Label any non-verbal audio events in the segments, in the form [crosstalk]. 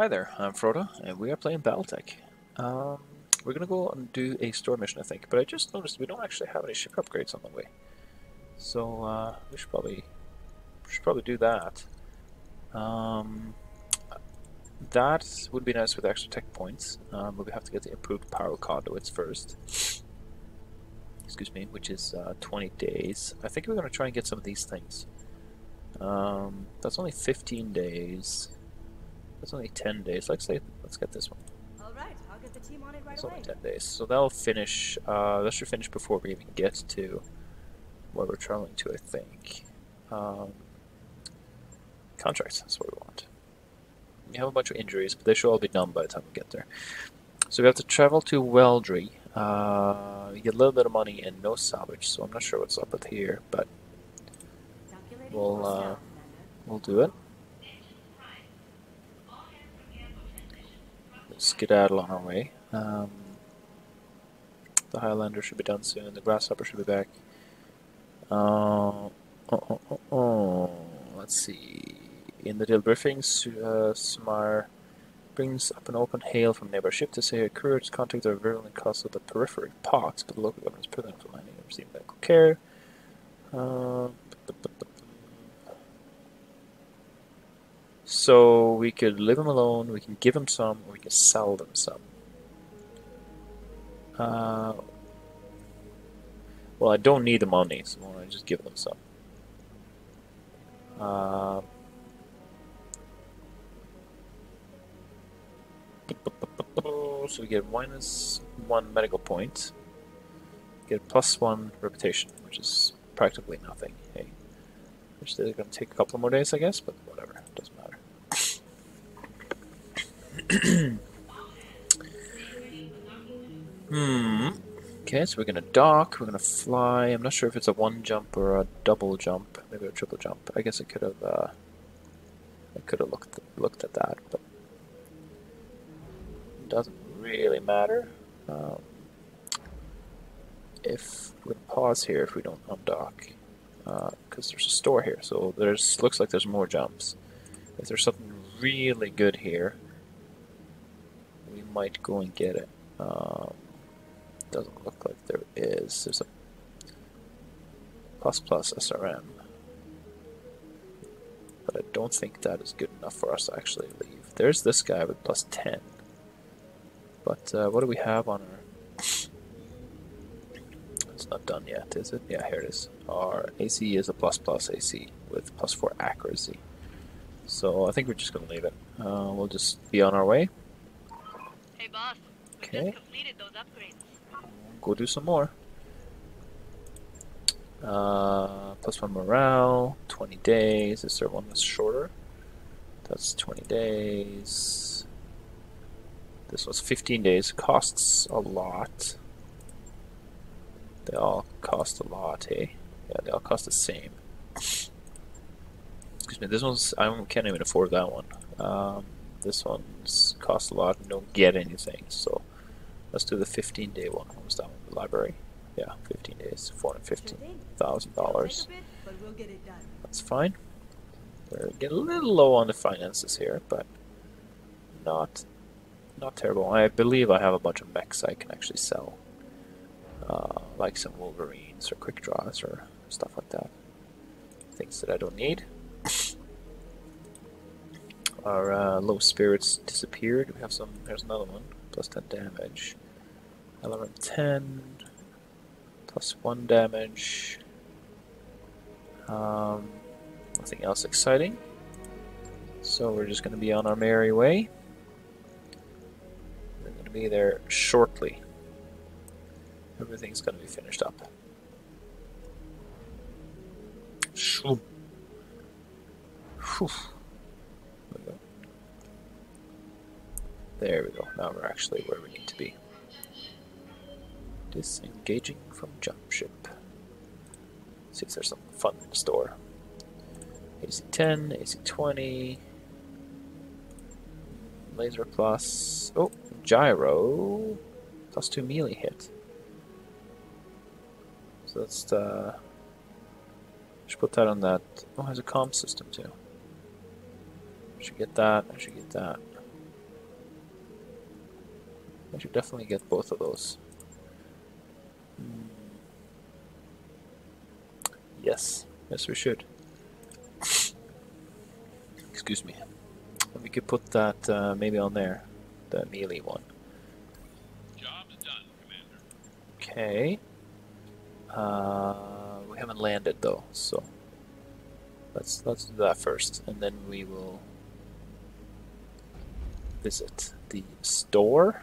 Hi there, I'm Frodo, and we are playing Battletech. Um, we're gonna go and do a store mission, I think, but I just noticed we don't actually have any ship upgrades on the way. So, uh, we should probably, should probably do that. Um, that would be nice with extra tech points, um, but we have to get the improved power conduits first. Excuse me, which is uh, 20 days. I think we're gonna try and get some of these things. Um, that's only 15 days. That's only 10 days. Let's say, let's get this one. All right, I'll get the team on it right It's away. only 10 days. So that'll finish, uh, that should finish before we even get to where we're traveling to, I think. Um, contracts, that's what we want. We have a bunch of injuries, but they should all be done by the time we get there. So we have to travel to Weldry. Uh, we get a little bit of money and no salvage, so I'm not sure what's up with here, but We'll, uh, we'll do it. Skedaddle on our way. Um, the Highlander should be done soon. The Grasshopper should be back. Uh, oh, oh, oh, oh. Let's see. In the deal briefing, uh, brings up an open hail from neighbor ship to say a courier to contact the virulent cause of the periphery pox, but the local government is prevented from landing and receiving medical care. Uh, so we could leave them alone, we can give them some, or we can sell them some. Uh, well, I don't need the money, so I just give them some. Uh, so we get minus one medical point, get plus one reputation, which is practically nothing. Hey, which they're going to take a couple more days, I guess, but whatever, doesn't matter. [clears throat] hmm. Okay, so we're gonna dock. We're gonna fly. I'm not sure if it's a one jump or a double jump. Maybe a triple jump. I guess I could have. Uh, I could have looked looked at that, but it doesn't really matter. Um, if we pause here, if we don't undock, because there's a store here, so there's looks like there's more jumps. If there's something really good here, might go and get it. Um, doesn't look like there is. There's a plus plus SRM. But I don't think that is good enough for us to actually leave. There's this guy with plus 10. But uh, what do we have on our... It's not done yet, is it? Yeah, here it is. Our AC is a plus plus AC with plus 4 accuracy. So I think we're just going to leave it. Uh, we'll just be on our way. Boss, we Okay. just completed those upgrades. go do some more. Uh, plus one morale, 20 days. Is there one that's shorter? That's 20 days. This was 15 days. Costs a lot. They all cost a lot, hey? Yeah, they all cost the same. Excuse me, this one's. I can't even afford that one. Um, this one's cost a lot and don't get anything, so. Let's do the 15 day one. What was that one? The library? Yeah, 15 days, Sure $415,000. thing. It'll take a bit, but we'll get it done. That's fine. We're getting a little low on the finances here, but not not terrible. I believe I have a bunch of mechs I can actually sell. Uh, like some Wolverines or Quick Draws or stuff like that. Things that I don't need. Our uh, low spirits disappeared. We have some. There's another one. Plus 10 damage. Element 10. Plus 1 damage. Um, nothing else exciting. So we're just going to be on our merry way. We're going to be there shortly. Everything's going to be finished up. Shoo. Phew. There we go. There we go. Now we're actually where we need to be. Disengaging from jump ship. See if there's something fun in store. AC10, AC20, laser plus. Oh, gyro plus two melee hit. So that's uh, should put that on that. Oh, has a comm system too. Should get that. I should get that. I should definitely get both of those. Hmm. Yes, yes, we should. [coughs] Excuse me. We could put that uh, maybe on there, the melee one. Job's done, Commander. Okay. Uh, we haven't landed though, so let's let's do that first, and then we will visit the store,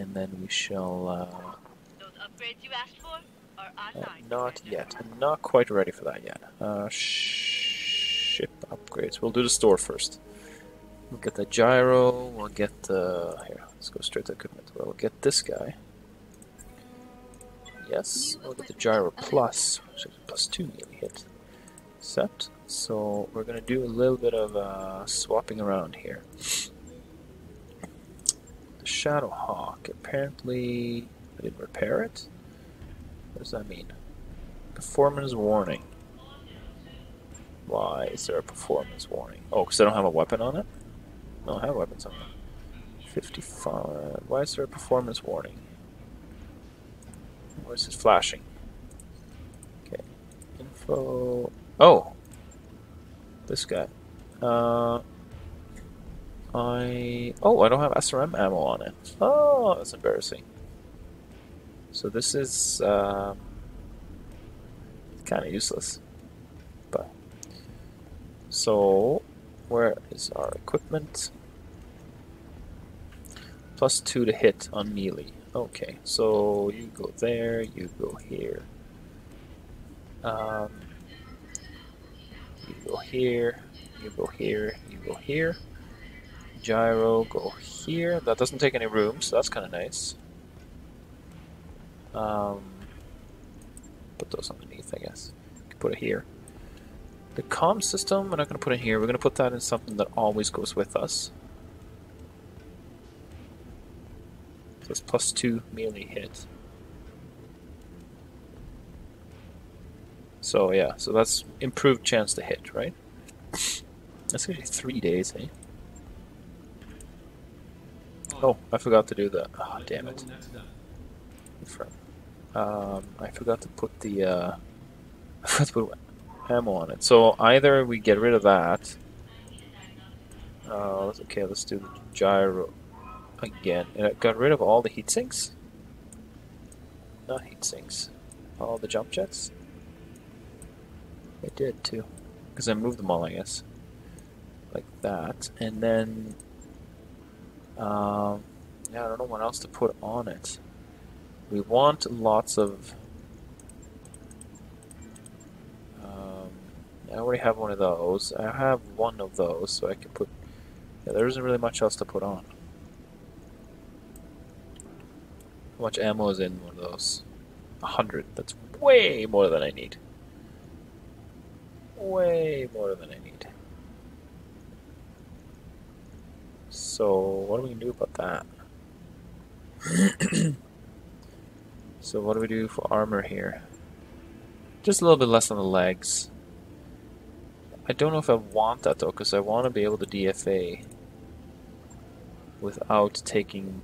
and then we shall. Uh, Those upgrades you asked for are uh, not yet. I'm not quite ready for that yet. Uh, ship upgrades. We'll do the store first. We'll get the gyro. We'll get the here. Let's go straight to equipment. We'll get this guy. Yes, we'll get the gyro plus, plus two melee hit. Set. So we're gonna do a little bit of uh, swapping around here. The Shadow Hawk. Apparently, I didn't repair it. What does that mean? Performance warning. Why is there a performance warning? Oh, because I don't have a weapon on it? No, I have weapons on it. 55. Why is there a performance warning? Why is it flashing? Okay. Info. Oh! This guy. Uh. I. Oh, I don't have SRM ammo on it. Oh, that's embarrassing. So this is um, kind of useless. But so where is our equipment? Plus two to hit on melee. Okay, so you go there, you go here. Um, you go here, you go here, you go here. Gyro, go here. That doesn't take any room, so that's kind of nice. Um, put those underneath, I guess. Put it here. The comm system, we're not going to put it here. We're going to put that in something that always goes with us. So it's plus two melee hit. So yeah, so that's improved chance to hit, right? That's actually three days, eh? Oh, I forgot to do that. Ah, Let damn it. Um, I forgot to put the uh, [laughs] I forgot to put ammo on it. So either we get rid of that. Uh, okay, let's do the gyro again. And it got rid of all the heat sinks. Not heat sinks. All the jump jets. It did too, because I moved them all, I guess, like that. And then, um, yeah, I don't know what else to put on it. We want lots of. Um, I already have one of those. I have one of those, so I can put. Yeah, there isn't really much else to put on. How much ammo is in one of those? A hundred. That's way more than I need. Way more than I need. So, what do we do about that? [clears throat] So what do we do for armor here? Just a little bit less on the legs. I don't know if I want that though, because I want to be able to DFA without taking,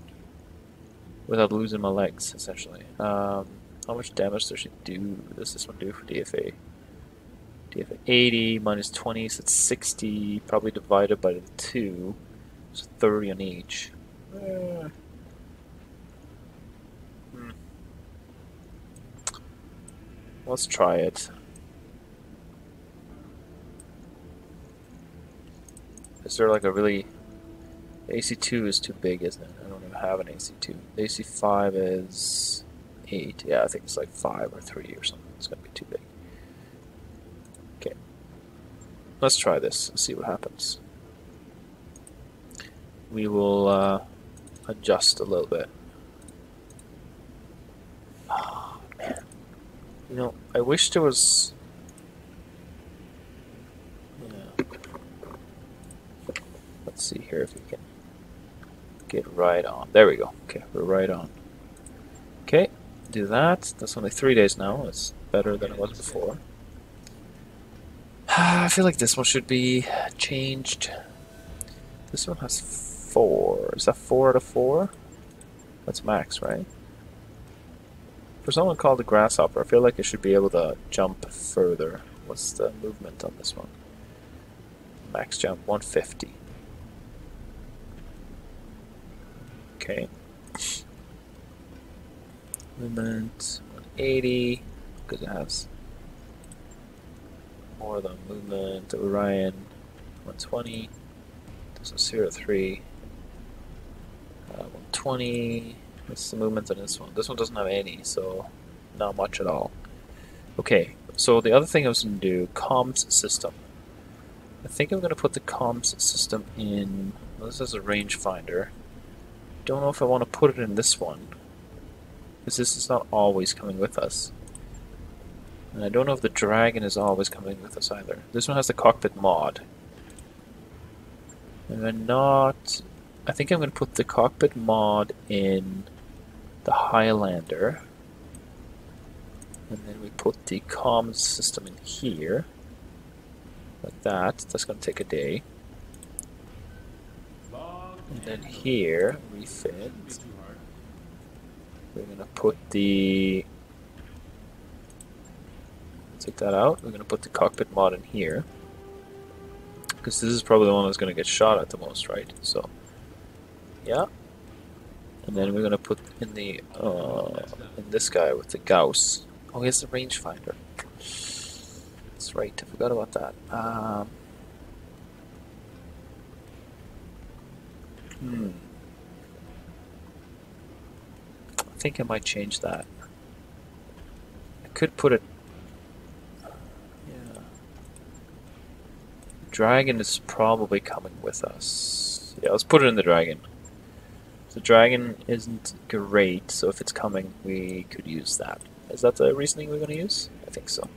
without losing my legs, essentially. Um, how much damage does it do? Does this one do for DFA? DFA 80 minus 20, so it's 60, probably divided by the 2, so 30 on each. Eh. Hmm. Let's try it. Is there like a really... AC2 is too big, isn't it? I don't even have an AC2. AC5 is 8. Yeah, I think it's like 5 or 3 or something. It's going to be too big. Okay. Let's try this and see what happens. We will uh, adjust a little bit. Oh, man. You know, I wish there was. Yeah. Let's see here if we can get right on. There we go. Okay, we're right on. Okay, do that. That's only three days now. It's better than it was before. [sighs] I feel like this one should be changed. This one has four. Is that four out of four? That's max, right? For someone called a grasshopper, I feel like it should be able to jump further. What's the movement on this one? Max jump 150. Okay. Movement 180 because it has more than movement. Orion 120. This is 03. Uh, 120. What's the movement on this one? This one doesn't have any, so not much at all. Okay, so the other thing I was going to do, comms system. I think I'm going to put the comms system in, well, this is a rangefinder. Don't know if I want to put it in this one, because this is not always coming with us. And I don't know if the dragon is always coming with us either. This one has the cockpit mod. And not... I think I'm going to put the cockpit mod in the Highlander. And then we put the comms system in here. Like that. That's going to take a day. And then here, refit. We're going to put the... Take that out. We're going to put the cockpit mod in here. Because this is probably the one that's going to get shot at the most, right? So, yeah. And then we're to put in the, uh, in this guy with the Gauss. Oh, he has the rangefinder. That's right, I forgot about that. Um, hmm. I think I might change that. I could put it. Yeah. Dragon is probably coming with us. Yeah, let's put it in the dragon. The dragon isn't great, so if it's coming, we could use that. Is that the reasoning we're going to use? I think so.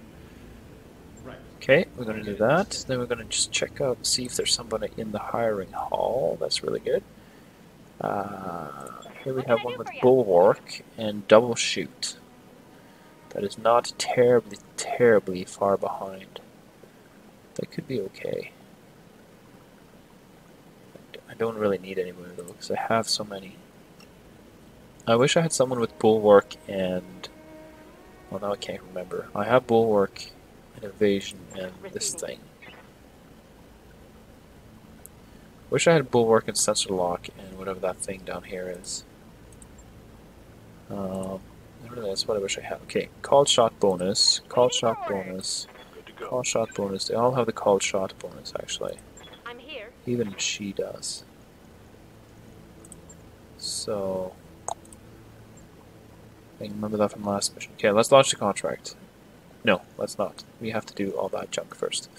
Okay, we're going to do that. Then we're going to just check out and see if there's somebody in the hiring hall. That's really good. Uh, here we have one with Bulwark and Double Shoot. That is not terribly, terribly far behind. That could be okay. I don't really need any more though, because I have so many. I wish I had someone with Bulwark and... Well, now I can't remember. I have Bulwark and Evasion and this thing. Wish I had Bulwark and Sensor Lock and whatever that thing down here is. Um, that's what I wish I had. Okay, called shot bonus, called shot bonus, call shot bonus. They all have the called shot bonus actually. Even she does. So, I remember that from last mission. Okay, let's launch the contract. No, let's not. We have to do all that junk first.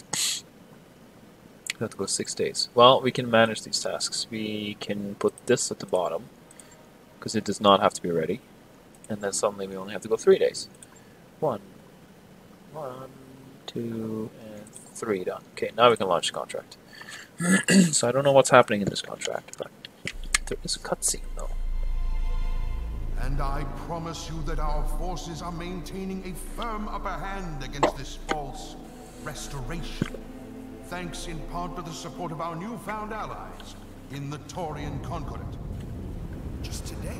We have to go six days. Well, we can manage these tasks. We can put this at the bottom, because it does not have to be ready. And then suddenly we only have to go three days. One, one, two, and three done. Okay, now we can launch the contract. [clears throat] so I don't know what's happening in this contract, but there is a cutscene though. And I promise you that our forces are maintaining a firm upper hand against this false restoration. Thanks in part to the support of our newfound allies in the Taurian Concordat. Just today,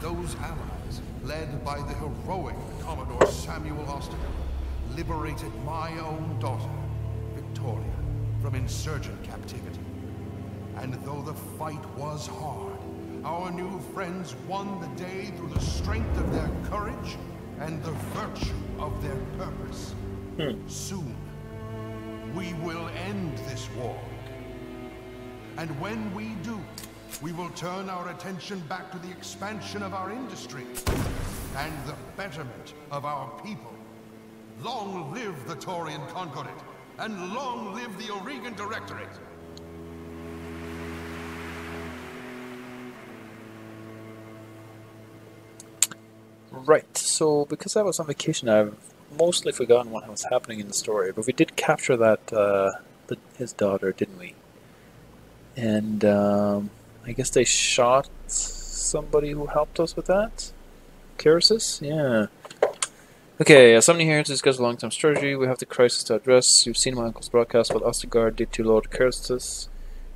those allies, led by the heroic Commodore Samuel Ostergaard, liberated my own daughter, Victoria, from insurgent captivity. And though the fight was hard, our new friends won the day through the strength of their courage and the virtue of their purpose. Hmm. Soon, we will end this war. And when we do, we will turn our attention back to the expansion of our industry and the betterment of our people. Long live the Taurian Concordat, and long live the Aurigan Directorate! Right, so because I was on vacation, I've mostly forgotten what was happening in the story, but we did capture that, uh, the, his daughter, didn't we? And, um, I guess they shot somebody who helped us with that? Kyrsis? Yeah. Okay, somebody here to discuss long-term strategy. We have the crisis to address. You've seen my uncle's broadcast what Ostergaard did to Lord Kyrsis.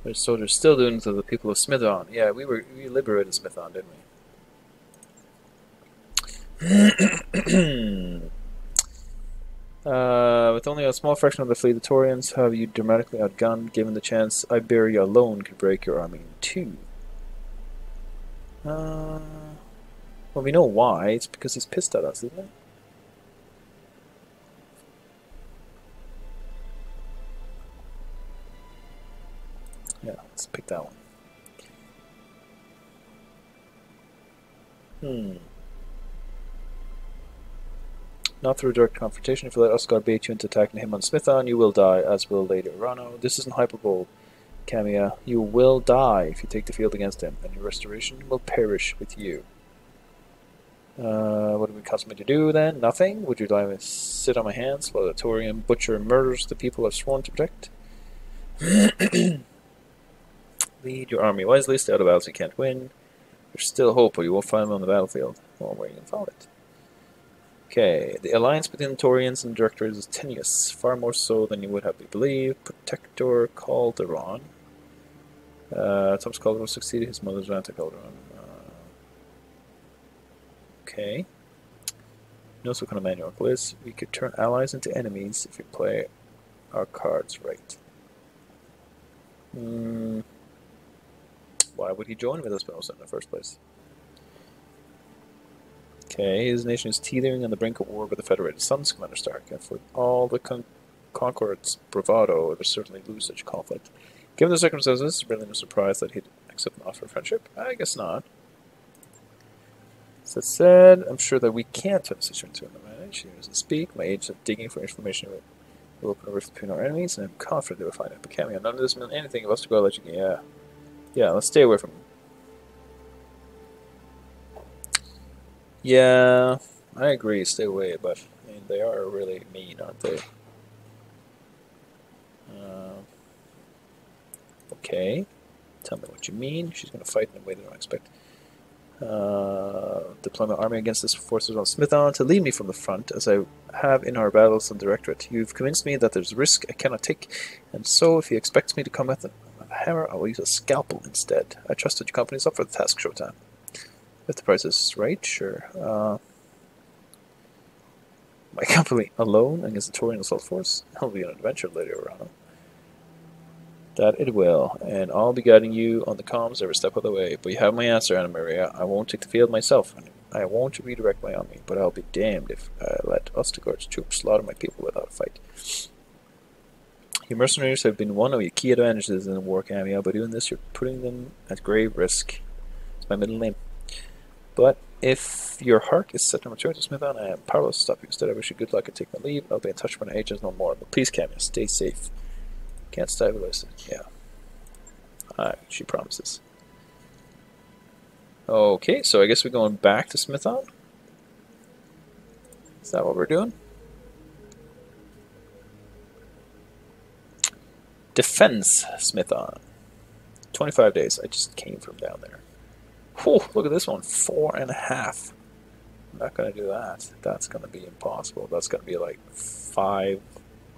There's soldiers still doing to the people of Smithon. Yeah, we were we liberated Smithon, didn't we? [coughs] uh, with only a small fraction of the fleet, the Taurians have you dramatically outgunned. Given the chance, Iberia alone could break your army in two. Uh, well, we know why. It's because he's pissed at us, isn't it? Let's pick that one. Hmm. Not through direct confrontation. If you let Oscar bait you into attacking him on Smithon, you will die, as will Lady Arano. This isn't hyperbole, Kamea. You will die if you take the field against him, and your restoration will perish with you. Uh, what do we cause me to do then? Nothing? Would you like me sit on my hands while the Taurian butcher murders the people I've sworn to protect? [clears throat] Lead your army wisely, stay out of battles you can't win. There's still hope, but you won't find them on the battlefield. Well, where you can find it? Okay, the alliance between the Taurians and the Directors is tenuous, far more so than you would have me believe. Protector Calderon. Uh, Thomas Calderon succeeded his mother's Vanta Calderon. Uh, okay. Knows what kind of manual is. We could turn allies into enemies if we play our cards right. Hmm. Why would he join with us in the first place? Okay, his nation is teetering on the brink of war with the Federated Suns, Commander Stark, and for all the con Concord's bravado, it would certainly lose such conflict. Given the circumstances, it's really no surprise that he'd accept an offer of friendship. I guess not. I said, I'm sure that we can turn the situation into an advantage. He doesn't speak. My agents are digging for information will, will open a rift between our enemies, and I'm confident they will find it. But Kamea, none of this meant anything of us to go let Yeah. Yeah, let's stay away from him. Yeah, I agree, stay away, but I mean, they are really mean, aren't they? Uh, okay, tell me what you mean. She's going to fight in a way they don't expect. Uh, deploy my army against this forces on Smith Island to lead me from the front, as I have in our battles on Directorate. You've convinced me that there's risk I cannot take, and so if he expects me to come with a hammer, I will use a scalpel instead. I trust that your company is up for the task showtime. If the price is right, sure. Uh, my [laughs] company alone against the Taurian assault force? I'll be an adventure later, Rana. That it will, and I'll be guiding you on the comms every step of the way. But you have my answer, Anna Maria. I won't take the field myself. And I won't redirect my army, but I'll be damned if I let Ostergaard's troops slaughter my people without a fight. Your mercenaries have been one of your key advantages in the war Kamea, but doing this, you're putting them at grave risk. It's my middle name. But if your heart is set on return to Smithon, I am powerless to stop you. Instead, I wish you good luck and take my leave. I'll be in touch when I agents no more. But please, Kamea, stay safe. Can't stay stabilize it. Yeah. Alright, she promises. Okay, so I guess we're going back to Smithon? Is that what we're doing? Defense Smithon. 25 days. I just came from down there. Whew, look at this one. Four and a half. I'm not going to do that. That's going to be impossible. That's going to be like five,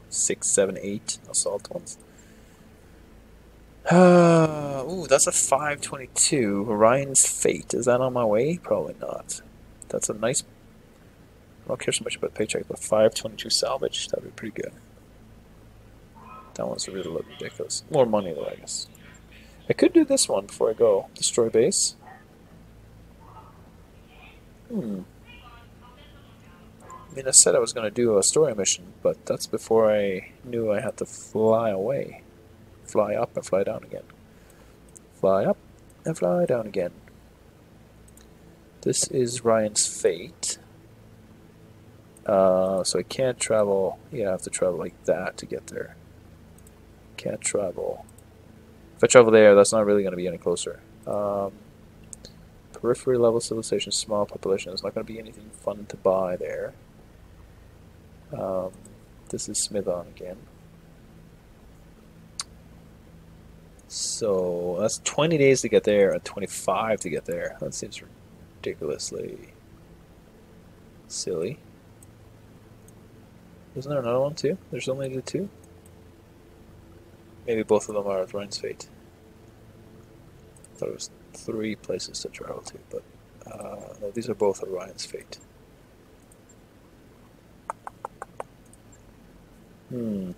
six, seven, eight assault ones. Uh, [sighs] ooh, that's a 522. Orion's Fate. Is that on my way? Probably not. That's a nice... I don't care so much about paycheck, but 522 salvage. That'd be pretty good. That one's a really little ridiculous. More money though, I guess. I could do this one before I go. Destroy base. Hmm. I mean, I said I was going to do a story mission, but that's before I knew I had to fly away. Fly up and fly down again. Fly up and fly down again. This is Ryan's fate. Uh, so I can't travel. Yeah, I have to travel like that to get there. Can't travel. If I travel there, that's not really going to be any closer. Um, periphery level civilization, small population. There's not going to be anything fun to buy there. Um, this is Smithon again. So that's 20 days to get there and 25 to get there. That seems ridiculously silly. Isn't there another one too? There's only the two? Maybe both of them are at Ryan's fate. thought it was three places to travel to, but uh, no, these are both Orion's Fate. Hmm.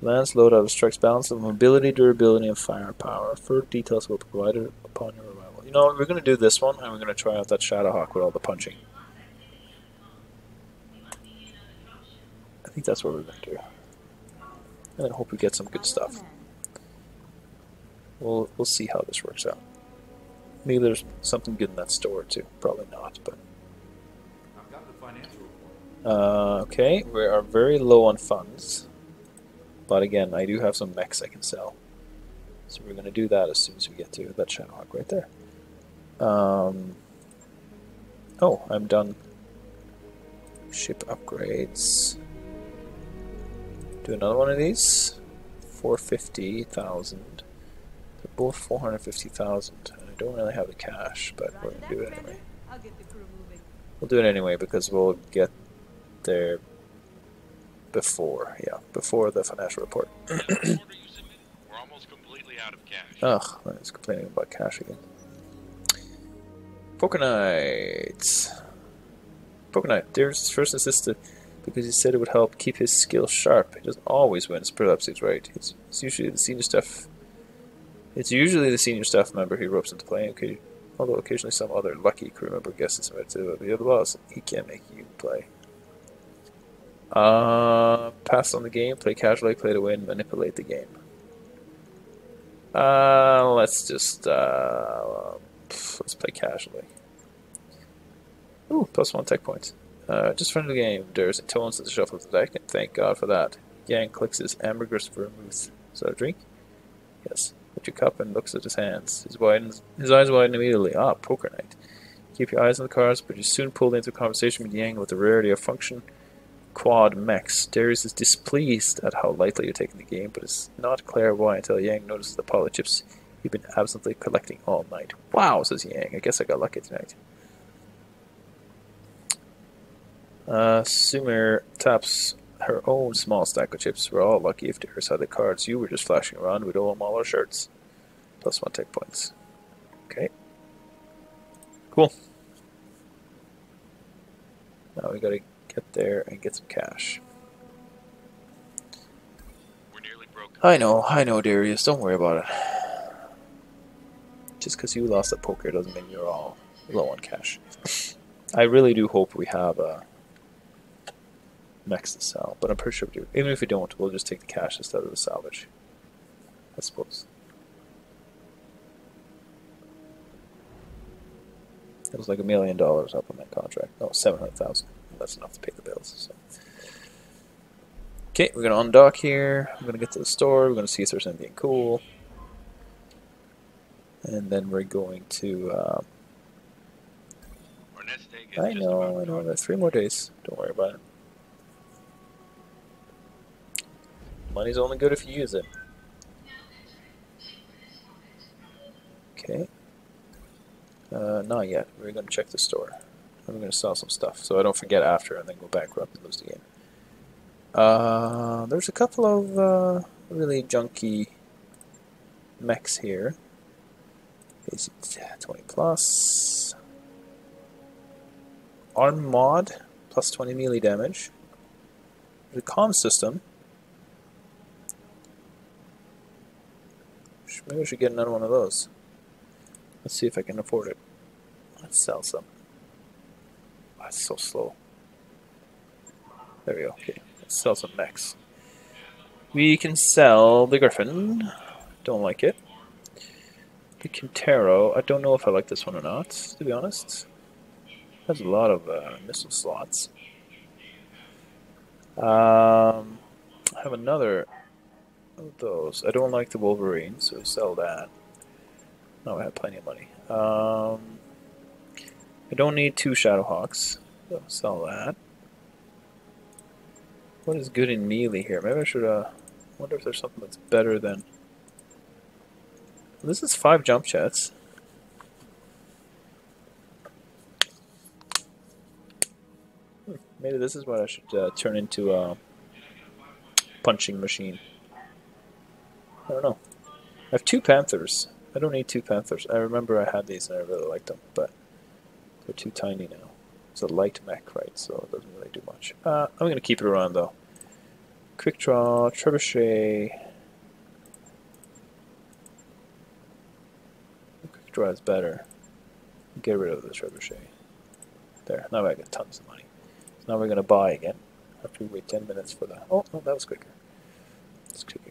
Lance loadout strikes balance of mobility, durability, and firepower. Further details will be provided upon your arrival. You know, we're going to do this one, and we're going to try out that Shadowhawk with all the punching. Think that's what we're going to do. And I hope we get some good stuff. We'll we'll see how this works out. Maybe there's something good in that store too. Probably not, but uh, okay. We are very low on funds, but again, I do have some mechs I can sell, so we're gonna do that as soon as we get to that Shadowhawk right there. Um, oh, I'm done. Ship upgrades. Do another one of these. Four fifty thousand. They're both four hundred fifty thousand. I don't really have the cash, but we're gonna that, do it anyway. I'll get the crew moving. We'll do it anyway because we'll get there before, yeah, before the financial report. [coughs] Order you. We're almost completely out of cash. Ugh, I was complaining about cash again. Poker Night. There's first assisted because he said it would help keep his skills sharp. He doesn't always win, perhaps he's right. It's, it's usually the senior staff. It's usually the senior staff member he ropes into playing. Okay, although occasionally some other lucky crew member guesses him be the other boss. He can't make you play. Uh, pass on the game, play casually, play to win, manipulate the game. Uh, let's just uh, let's play casually. Ooh, plus one tech points. Uh, just of the game. There's tones at the shuffle of the deck, and thank God for that. Yang clicks his ambergris vermouth. That a drink? Yes. Put your cup and looks at his hands. His widens, his eyes widen immediately. Ah, poker night. Keep your eyes on the cards, but you're soon pulled into a conversation with Yang with the rarity of function quad mechs. Darius is displeased at how lightly you're taking the game, but it's not clear why until Yang notices the pile of chips you've been absently collecting all night. Wow, says Yang. I guess I got lucky tonight. Uh, Sumire taps her own small stack of chips. We're all lucky if Darius had the cards. You were just flashing around with all all our shirts. Plus one tech points. Okay. Cool. Now we gotta get there and get some cash. We're nearly broke. I know, I know, Darius. Don't worry about it. Just because you lost at poker doesn't mean you're all low on cash. [laughs] I really do hope we have uh, mechs to sell, but I'm pretty sure we do. Even if we don't, we'll just take the cash instead of the salvage. I suppose. It was like a million dollars up on that contract. No, seven hundred thousand. That's enough to pay the bills. So. Okay, we're gonna undock here. I'm gonna get to the store. We're gonna see if there's anything cool, and then we're going to. Uh, Our next take is I know, I know. There's three more days. Don't worry about it. Money's only good if you use it. Okay. Uh, not yet. We're gonna check the store. And we're gonna sell some stuff, so I don't forget after and then go bankrupt and lose the game. Uh, there's a couple of uh, really junky mechs here. AC 20 plus. Arm mod plus 20 melee damage. The comm system. Maybe I should get another one of those. Let's see if I can afford it. Let's sell some. It's so slow. There we go. Okay, let's sell some mechs. We can sell the Griffin. Don't like it. The Quintero. I don't know if I like this one or not, to be honest. Has a lot of uh, missile slots. Um, I have another of those. I don't like the Wolverine, so sell that. No, I have plenty of money. Um, I don't need two Shadowhawks, so sell that. What is good in melee here? Maybe I should, uh, wonder if there's something that's better than... This is five jump jets. Hmm, Maybe this is what I should uh, turn into a punching machine. I don't know. I have two Panthers. I don't need two Panthers. I remember I had these and I really liked them, but they're too tiny now. It's a light mech, right? So it doesn't really do much. Uh, I'm going to keep it around though. Quick draw, trebuchet. Quick draw is better. Get rid of the trebuchet. There. Now I got tons of money. So now we're going to buy again. After we wait 10 minutes for that. Oh, that was quicker.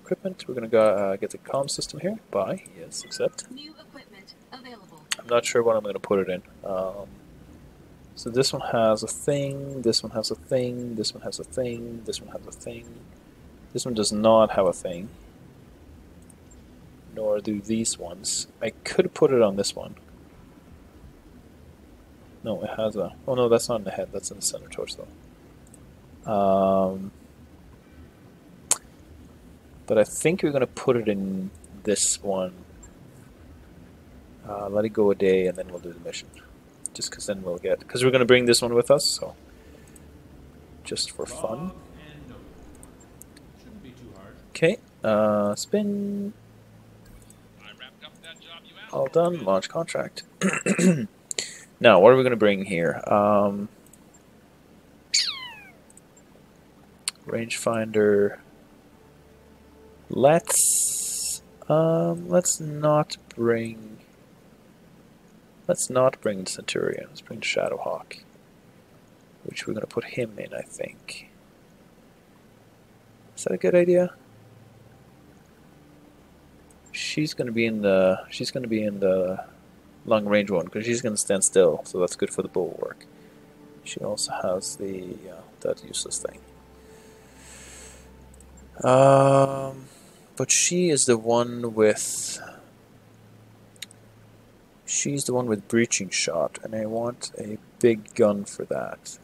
Equipment. We're going to go uh, get the comm system here. Buy. Yes, accept. New equipment available. I'm not sure what I'm going to put it in. Um, so this one has a thing, this one has a thing, this one has a thing, this one has a thing. This one does not have a thing. Nor do these ones. I could put it on this one. No, it has a... Oh no, that's not in the head, that's in the center torso. Um, but I think we're going to put it in this one. Uh, let it go a day and then we'll do the mission. Just because then we'll get... Because we're going to bring this one with us, so... Just for fun. Log and note. Shouldn't be too hard. Okay, uh, spin. I wrapped up that job you asked All done. Launch contract. [clears throat] now, what are we going to bring here? Um, rangefinder. Let's um, let's not bring. Let's not bring the Centurion. Let's bring Shadowhawk, which we're going to put him in. I think. Is that a good idea? She's going to be in the. She's going to be in the long range one because she's going to stand still, so that's good for the bulwark. She also has the uh, that useless thing. Um, but she is the one with. She's the one with breaching shot, and I want a big gun for that.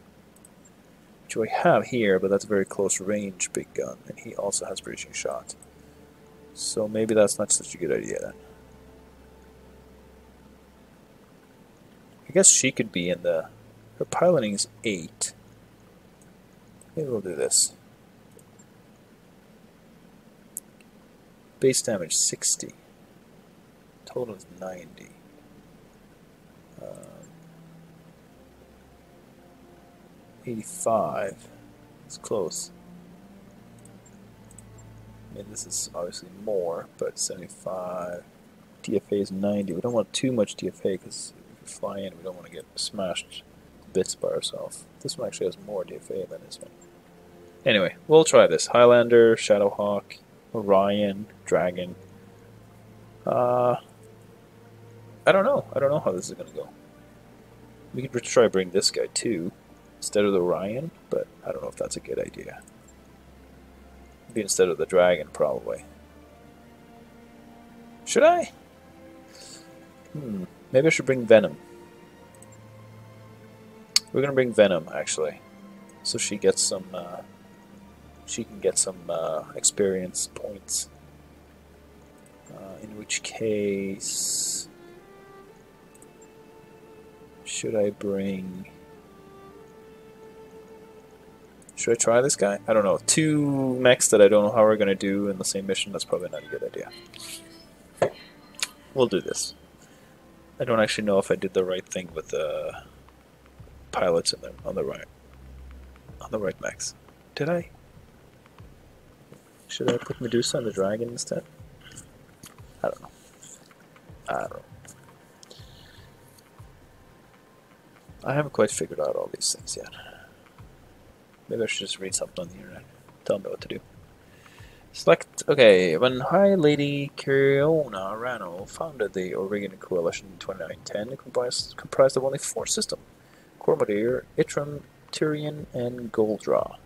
Which I have here, but that's a very close range big gun, and he also has breaching shot. So maybe that's not such a good idea then. I guess she could be in the. Her piloting is 8. Maybe we'll do this. Base damage 60. Total is 90. Um, 85. It's close. I mean, this is obviously more, but 75. DFA is 90. We don't want too much DFA because if we fly in, we don't want to get smashed bits by ourselves. This one actually has more DFA than this one. Anyway, we'll try this. Highlander, Shadowhawk, Orion, Dragon. Uh, I don't know. I don't know how this is going to go. We could try to bring this guy too, instead of the Orion, but I don't know if that's a good idea. Maybe instead of the Dragon, probably. Should I? Hmm. Maybe I should bring Venom. We're gonna bring Venom, actually. So she gets some, uh, she can get some uh, experience points. Uh, in which case, should I bring? Should I try this guy? I don't know. Two mechs that I don't know how we're gonna do in the same mission. That's probably not a good idea. We'll do this. I don't actually know if I did the right thing with the pilots in them on the right on the right mechs. Did I? Should I put Medusa on the dragon instead? I don't know. I don't know. I haven't quite figured out all these things yet. Maybe I should just read something on the internet. Tell me what to do. Select. Okay, when High Lady Kiriona Rano founded the Aurigan Coalition in 2010, it comprised, comprised of only four systems Coromodir, Itrom, Tyrion, and Guldra.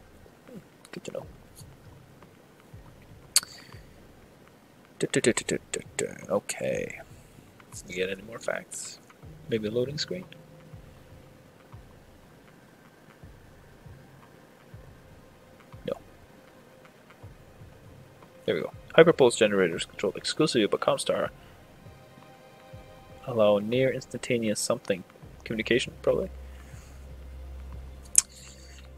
Good to know. Okay. Let's get any more facts. Maybe a loading screen? No. There we go. Hyperpulse generators controlled exclusively by ComStar allow near instantaneous something communication, probably.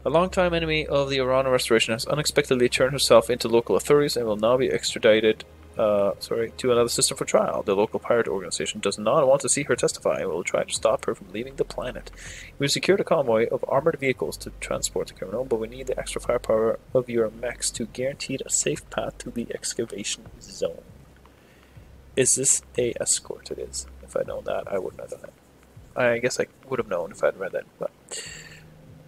A longtime enemy of the Aurigan Restoration has unexpectedly turned herself into local authorities and will now be extradited uh, sorry, to another system for trial. The local pirate organization does not want to see her testify and will try to stop her from leaving the planet. We've secured a convoy of armored vehicles to transport the criminal, but we need the extra firepower of your mechs to guarantee a safe path to the excavation zone. Is this a escort? It is. If I'd known that, I wouldn't have done it. I guess I would have known if I'd read that, but.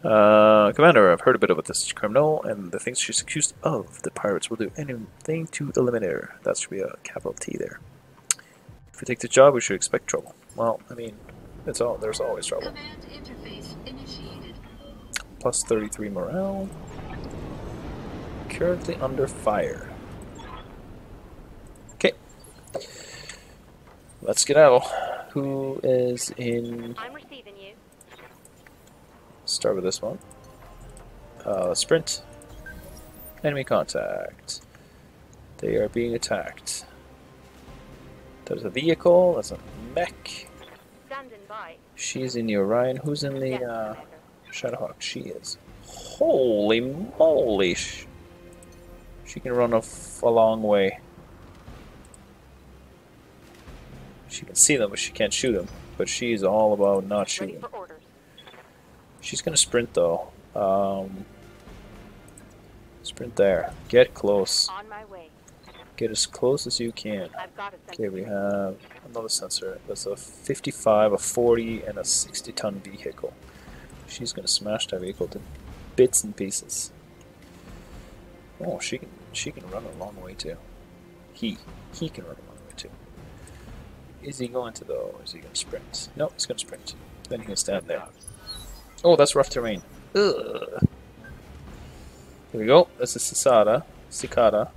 Uh, Commander, I've heard a bit about this criminal and the things she's accused of. The pirates will do anything to eliminate her. That should be a capital T there. If we take the job, we should expect trouble. Well, I mean, it's all there's always trouble. Command Plus 33 morale. Currently under fire. Okay. Let's get out. Who is in I'm receiving you. Start with this one. Uh, sprint. Enemy contact. They are being attacked. There's a vehicle. That's a mech. She's in the Orion. Who's in the uh, Shadowhawk? She is. Holy moly! She can run a, a long way. She can see them, but she can't shoot them. But she's all about not shooting. She's gonna sprint though. Um, sprint there. Get close. On my way. Get as close as you can. I've got a Okay, we have another sensor. That's a 55, a 40, and a 60 ton vehicle. She's gonna smash that vehicle to bits and pieces. Oh, she can she can run a long way too. He he can run a long way too. Is he going to though? Is he gonna sprint? No, he's gonna sprint. Then he can stand there. Oh, that's rough terrain. Ugh. Here we go. This is Cicada. Cicada.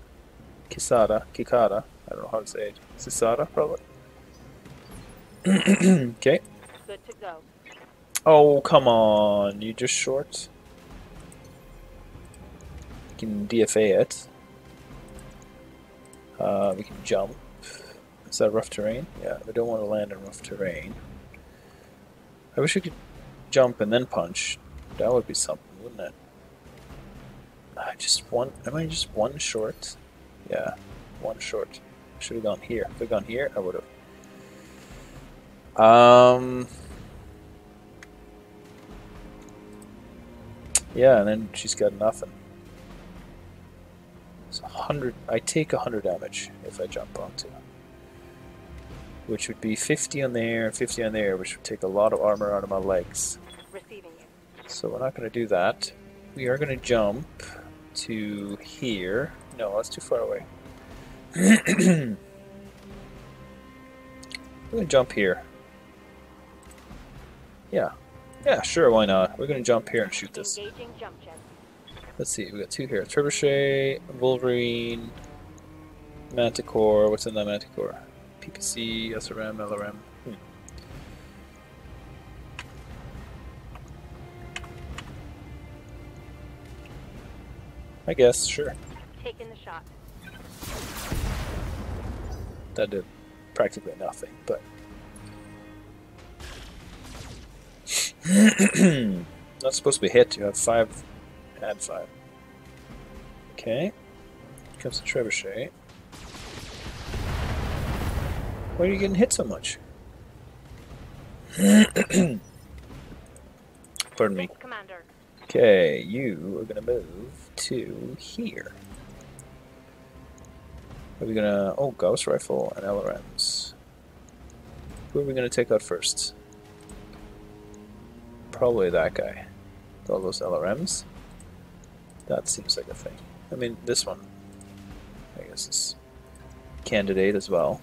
Kisada. Kikada. I don't know how to say it. Cicada, probably. [clears throat] okay. Good to go. Oh, come on. You just short? We can DFA it. Uh, we can jump. Is that rough terrain? Yeah, we don't want to land in rough terrain. I wish we could jump and then punch. That would be something, wouldn't it? I just one. Am I just one short? Yeah, one short. Should have gone here. If I gone here, I would have. Um. Yeah, and then she's got nothing. It's a hundred. I take a hundred damage if I jump onto, which would be fifty on there and fifty on there, which would take a lot of armor out of my legs. So we're not going to do that. We are going to jump to here. No, that's too far away. [clears throat] we're going to jump here. Yeah. Yeah, sure, why not? We're going to jump here and shoot this. Let's see, we got two here. Trebuchet, Wolverine, Manticore. What's in that Manticore? PPC, SRM, LRM. Hmm. I guess, sure. Taking the shot. That did practically nothing, but. [clears throat] Not supposed to be hit. You have five. Add five. Okay. Here comes the trebuchet. Why are you getting hit so much? [clears throat] Pardon me. Commander. Okay, you are gonna move to here. Are we gonna? Oh, Gauss rifle and LRMs. Who are we gonna take out first? Probably that guy. All those LRMs. That seems like a thing. I mean, this one. I guess is candidate as well.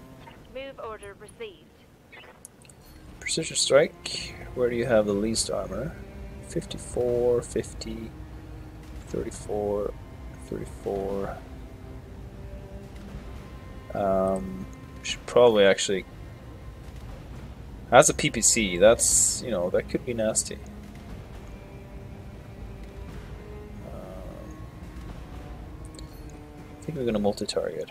Order received. Precision strike. Where do you have the least armor? 54, 50, 34, 34. Um, should probably actually. As a PPC, that's you know that could be nasty. Um, I think we're gonna multi-target.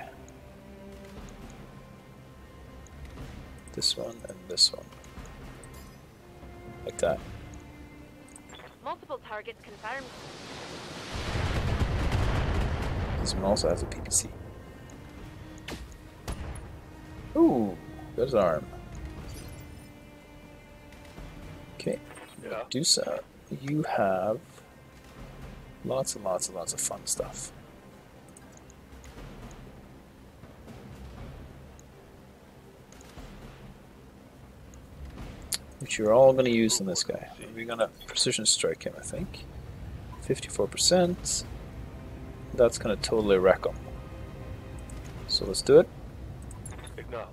This one and this one. Like that. Multiple Targets confirmed. This one also has a PPC. Ooh, got his arm. Okay, Yeah. Medusa, you have lots and lots and lots of fun stuff. Which you're all going to use in this guy. We're going to precision strike him, I think. 54%. That's going to totally wreck him. So let's do it. Acknowledge.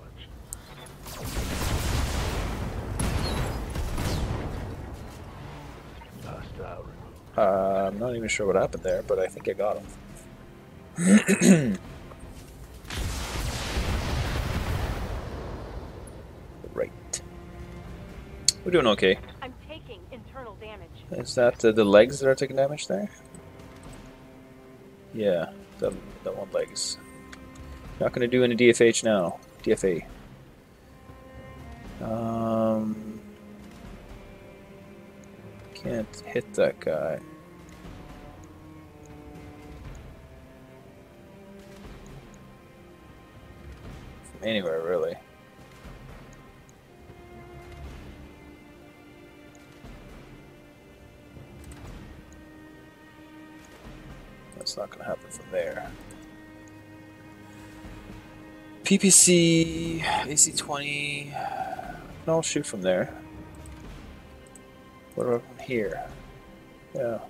Uh, I'm not even sure what happened there, but I think I got him. [clears throat] We're doing okay. I'm taking internal damage. Is that uh, the legs that are taking damage there? Yeah, that, that one legs. Not going to do any DFH now. DFA. Um, can't hit that guy. From anywhere, really. That's not going to happen from there. PPC, AC20. No, I'll shoot from there. What about from here? Yeah.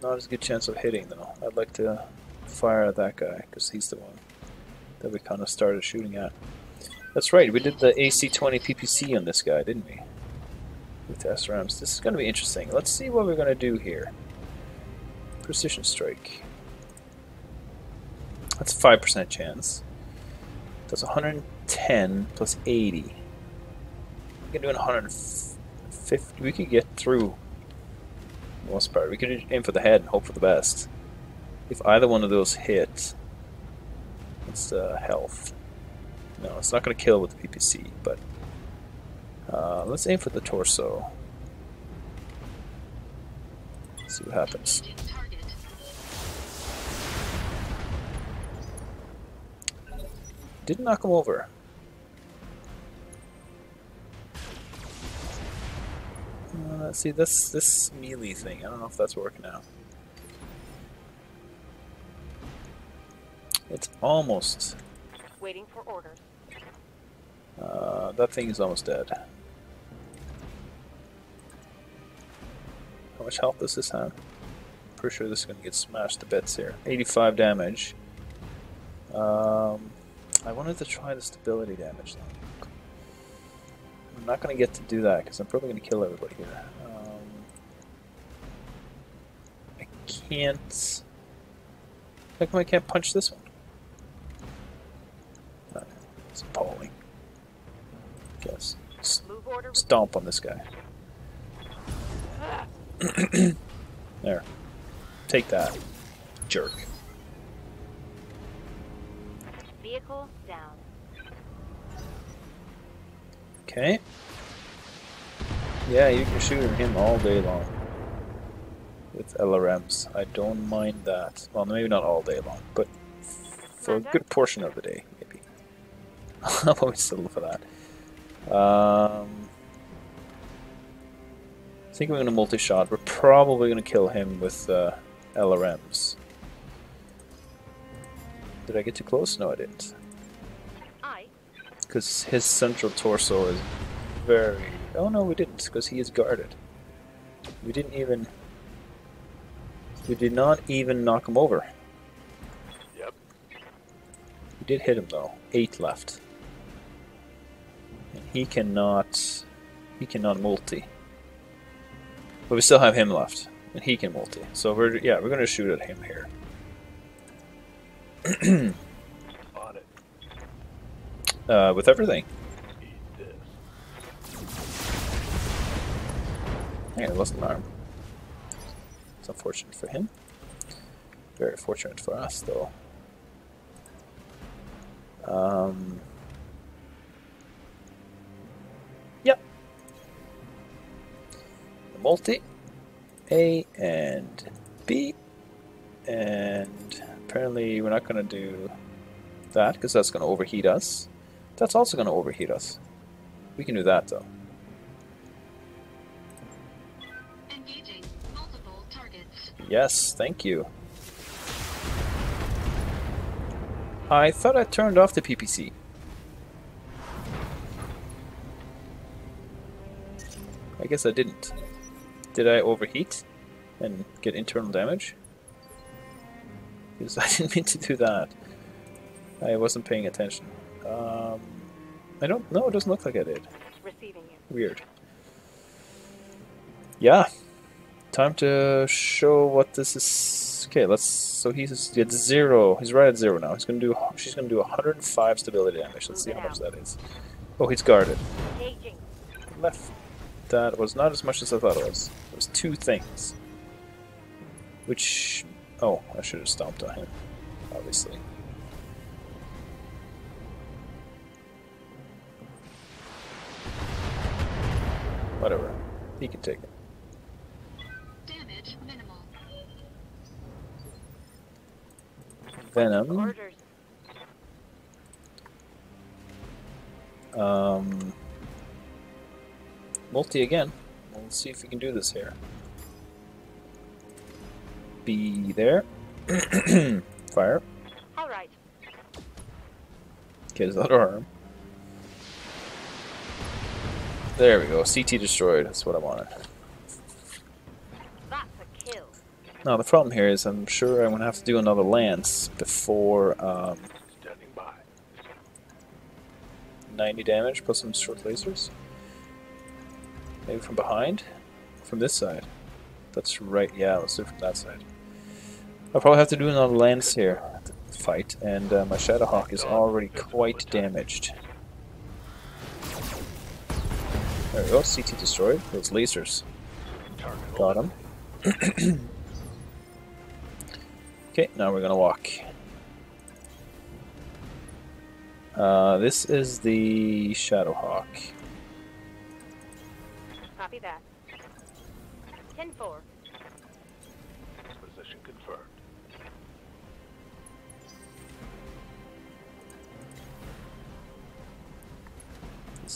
Not as good chance of hitting though. I'd like to fire at that guy because he's the one that we kind of started shooting at. That's right, we did the AC20 PPC on this guy, didn't we? With SRAMs. This is going to be interesting. Let's see what we're going to do here. Precision strike. That's a 5% chance. That's 110 plus 80. We can do 150. We could get through most part. We could aim for the head and hope for the best. If either one of those hit, it's uh, health. No, it's not going to kill with the PPC, but uh, let's aim for the torso. See what happens. Engaging target. Didn't knock him over. Uh, see this this melee thing. I don't know if that's working out. It's almost. Waiting for orders. Uh, that thing is almost dead. How much health does this have? Pretty sure this is going to get smashed to bits here. 85 damage. Um, I wanted to try the stability damage though. I'm not going to get to do that because I'm probably going to kill everybody here. Um, I can't. How come I can't punch this one? It's appalling. Guess. S- Stomp on this guy. [clears throat] there. Take that, jerk. Vehicle down. Okay. Yeah, you can shoot him all day long. With LRMs. I don't mind that. Well, maybe not all day long, but for a good portion of the day, maybe. [laughs] I'm always still for that. Um, I think we're going to multi-shot. We're probably going to kill him with uh, LRMs. Did I get too close? No, I didn't. I. Because his central torso is very. Oh no, we didn't, because he is guarded. We didn't even. We did not even knock him over. Yep. We did hit him though. Eight left. And he cannot. He cannot multi. But we still have him left, and he can multi. So we're yeah, we're gonna shoot at him here. Uh, with everything. Yeah, it lost an arm. It's unfortunate for him. Very fortunate for us, though. Um, yep. The multi, A and B, and apparently we're not going to do that because that's going to overheat us. That's also going to overheat us. We can do that though. Engaging multiple targets. Yes, thank you. I thought I turned off the PPC. I guess I didn't. Did I overheat and get internal damage? Because [laughs] I didn't mean to do that. I wasn't paying attention. Um, I don't know, it doesn't look like I did. Weird. Yeah. Time to show what this is. Okay, let's. So he's at zero. He's right at zero now. He's gonna do. She's gonna do 105 stability damage. Let's see how much that is. Oh, he's guarded. Left. That was not as much as I thought it was. It was two things. Which. Oh, I should have stomped on him. Obviously. Whatever. He can take it. Damage minimal. Venom. Orders. Um, multi again. Let's see if we can do this here. Be there. [clears throat] Fire. All right. Get his other arm. There we go. CT destroyed. That's what I wanted. That's a kill. Now the problem here is I'm sure I'm gonna have to do another lance before um, Standing by. 90 damage plus some short lasers. Maybe from behind? From this side. That's right, yeah, let's do it from that side. I'll probably have to do another lance here fight, and uh, my Shadowhawk is already quite damaged. There we go, CT destroyed. Those lasers. Got him. [clears throat] okay, now we're gonna walk. Uh, this is the Shadowhawk. Copy that. 10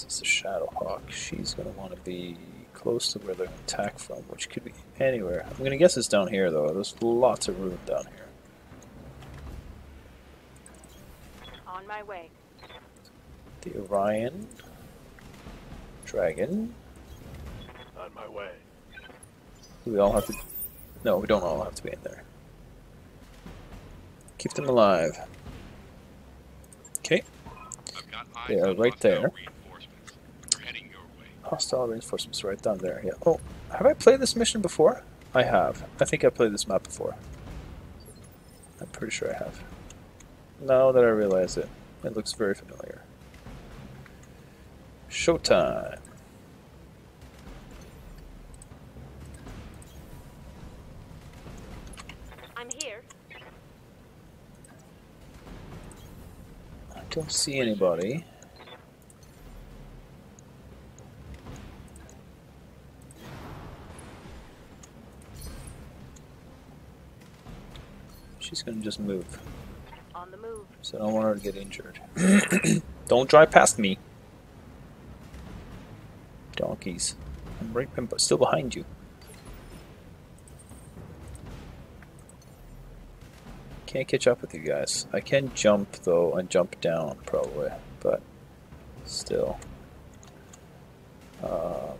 This is the Shadowhawk. She's going to want to be close to where they're going to attack from, which could be anywhere. I'm going to guess it's down here, though. There's lots of room down here. On my way. The Orion. Dragon. On my way. Do we all have to... No, we don't all have to be in there. Keep them alive. Okay. I've got eyes They are right hostile there. Reinforcements. They're heading your way. Hostile reinforcements right down there. Yeah. Oh, have I played this mission before? I have. I think I played this map before. I'm pretty sure I have. Now that I realize it, it looks very familiar. Showtime. I'm here. I don't see anybody. She's gonna just move. On the move. So I don't want her to get injured. [clears throat] don't drive past me. Donkeys. I'm right I'm still behind you. Can't catch up with you guys. I can jump though and jump down probably, but still. Um,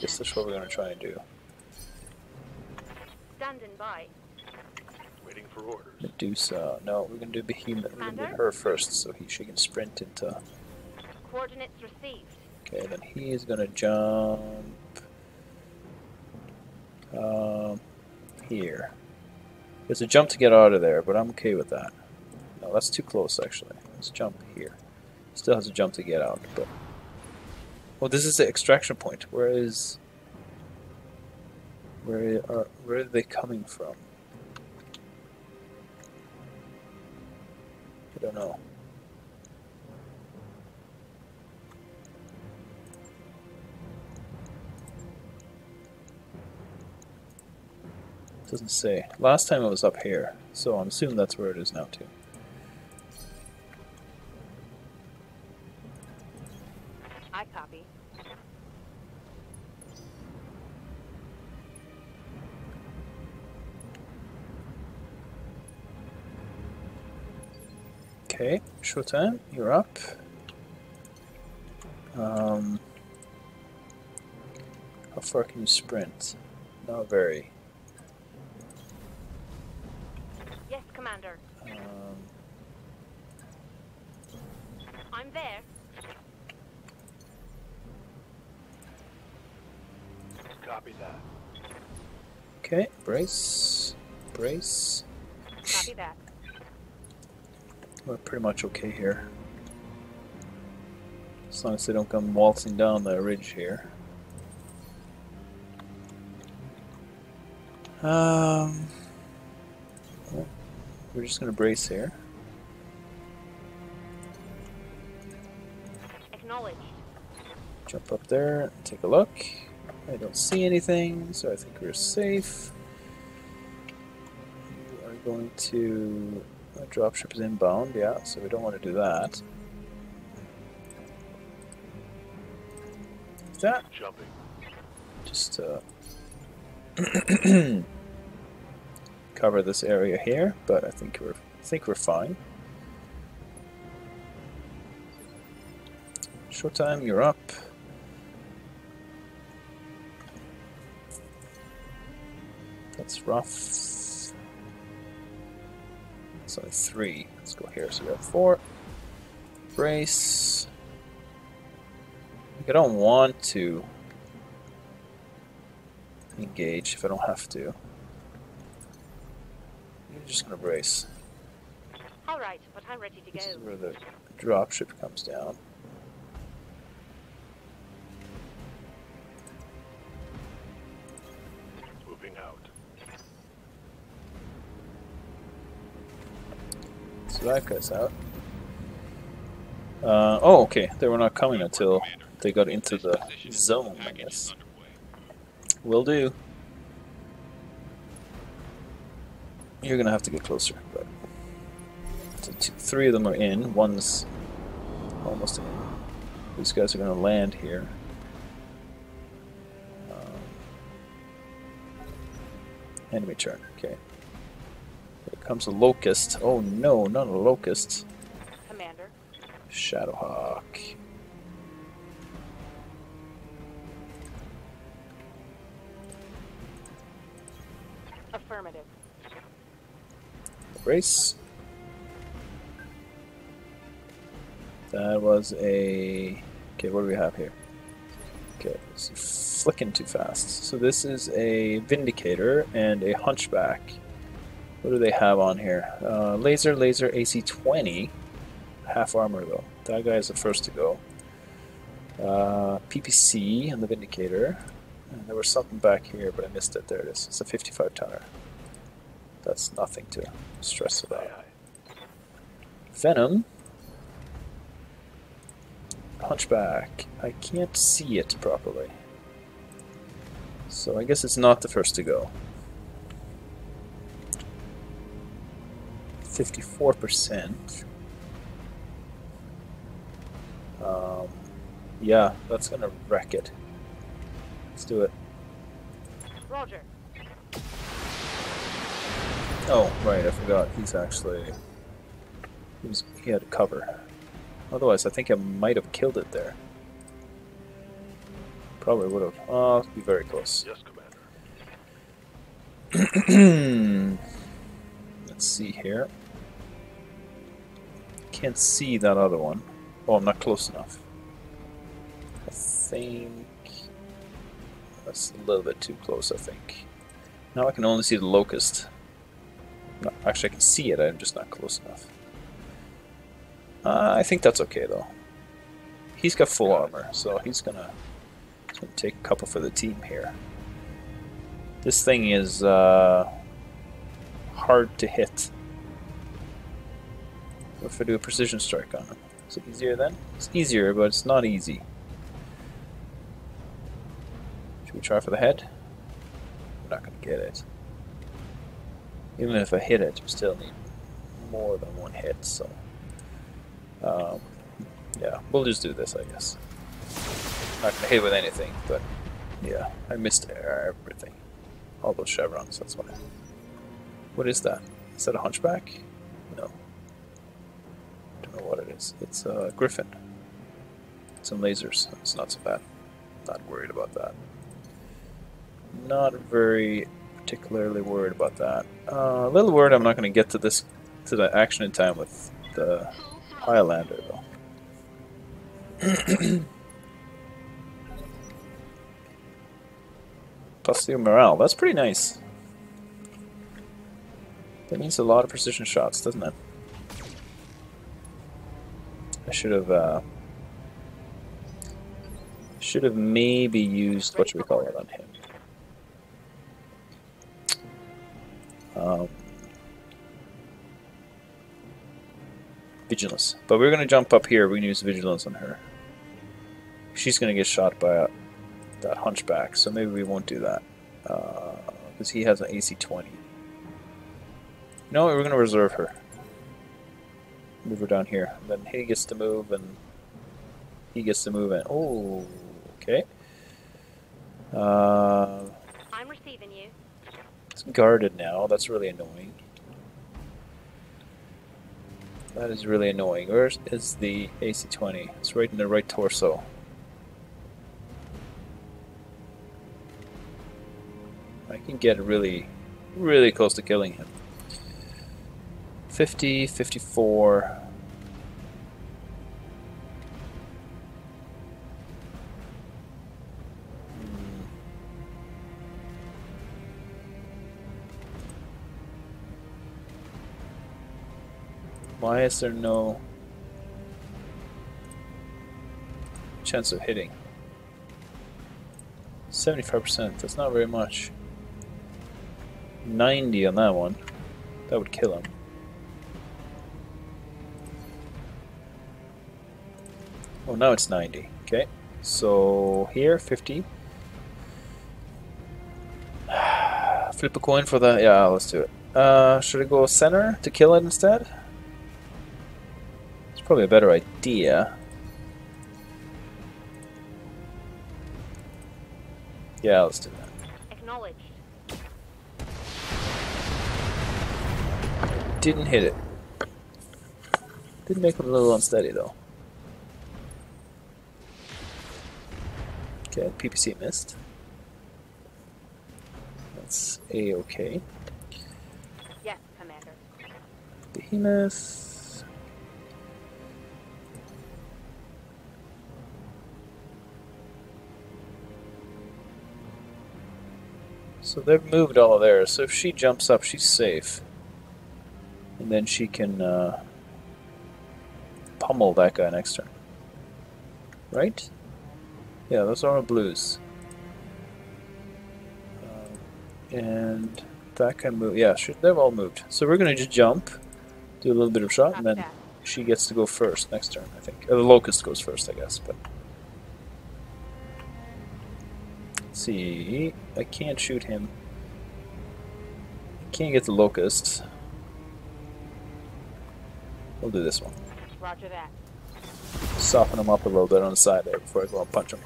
guess that's what we're gonna try and do. Standing by. Waiting for orders. Medusa. No, we're gonna do Behemoth. We're gonna do her first, so he she can sprint into. Coordinates received. Okay, then he is gonna jump. Um, here. There's a jump to get out of there, but I'm okay with that. No, that's too close actually. Let's jump here. Still has a jump to get out, but. Well, this is the extraction point. Where is? Where are uh, where are they coming from? I don't know. Doesn't say. Last time it was up here, so I'm assuming that's where it is now too. Okay, Showtime, you're up. Um, how far can you sprint? Not very. Yes, Commander. Um, I'm there. Copy that. okay, brace, brace. Copy that. We're pretty much okay here. As long as they don't come waltzing down the ridge here. Um, well, we're just gonna brace here. Acknowledged. Jump up there, take a look. I don't see anything, so I think we're safe. We are going to. Dropship is inbound, yeah, so we don't want to do that. That Jumping. just uh, [clears throat] cover this area here, but I think we're I think we're fine. Showtime, you're up. That's rough. It's only three. Let's go here. So we have four. Brace. I don't want to engage if I don't have to. I'm just gonna brace. All right, but I'm ready to This is where the dropship comes down. So that guy's out. Uh, oh, okay. They were not coming until they got into the zone, I guess. Will do. You're gonna have to get closer, but so two, three of them are in. One's almost in. These guys are gonna land here. Um, enemy turn. Okay. Comes a locust. Oh no, not a locust. Commander. Shadowhawk. Affirmative. Brace. That was a. Okay, what do we have here? Okay, flicking too fast. So this is a Vindicator and a Hunchback. What do they have on here? Uh, laser, laser, AC 20. Half armor though. That guy is the first to go. Uh, PPC on the Vindicator. And there was something back here, but I missed it. There it is. It's a 55 tonner. That's nothing to stress about. Venom. Hunchback. I can't see it properly. So I guess it's not the first to go. 54%. Um, yeah, that's gonna wreck it. Let's do it. Roger. Oh, right, I forgot. He's actually. He, was, he had cover. Otherwise, I think I might have killed it there. Probably would have. Oh, it'd be very close. Yes, Commander. [clears throat] Let's see here. Can't see that other one. Oh, I'm not close enough. I think that's a little bit too close. I think. Now I can only see the locust. No, actually, I can see it. I'm just not close enough. Uh, I think that's okay though. He's got full armor, so he's gonna, he's gonna take a couple for the team here. This thing is uh, hard to hit. What if I do a precision strike on him? Is it easier then? It's easier, but it's not easy. Should we try for the head? We're not gonna get it. Even if I hit it, we still need more than one hit, so... Um, yeah, we'll just do this, I guess. Not gonna hit with anything, but yeah, I missed everything. All those chevrons, that's why. What is that? Is that a hunchback? No. Don't know what it is. It's a griffin. Some lasers. It's not so bad. Not worried about that. Not very particularly worried about that. Uh, a little worried I'm not going to get to this to the action in time with the Highlander though. [clears throat] Plus two morale. That's pretty nice. That means a lot of precision shots, doesn't it? I should have uh, should have maybe used what should we call it on him. Um, vigilance. But we're going to jump up here. We're going to use vigilance on her. She's going to get shot by a, that hunchback, so maybe we won't do that. Because he has an AC 20. No, we're going to reserve her. Move her down here. Then he gets to move, and he gets to move in. Oh, okay. Uh, I'm receiving you. it's guarded now. That's really annoying. That is really annoying. Where is the AC-20? It's right in the right torso. I can get really, really close to killing him. 50, 54. Hmm. Why is there no chance of hitting? 75%, that's not very much. 90 on that one. That would kill him. Oh, now it's 90. Okay. So here, 50. [sighs] Flip a coin for the. Yeah, let's do it. Uh, should I go center to kill it instead? It's probably a better idea. Yeah, let's do that. Acknowledged. Didn't hit it. Did make it a little unsteady though. Okay, PPC missed. That's a okay. Yes, Commander. Behemoth. So they've moved all of theirs. So if she jumps up, she's safe. And then she can uh, pummel that guy next turn. Right? Yeah, those are all blues. Um, and that can move. Yeah, should, they've all moved. So we're going to just jump, do a little bit of shot, and then she gets to go first next turn, I think. Uh, the locust goes first, I guess. But Let's see, I can't shoot him. Can't get the locust. We'll do this one. Roger that. Soften him up a little bit on the side there before I go and punch him.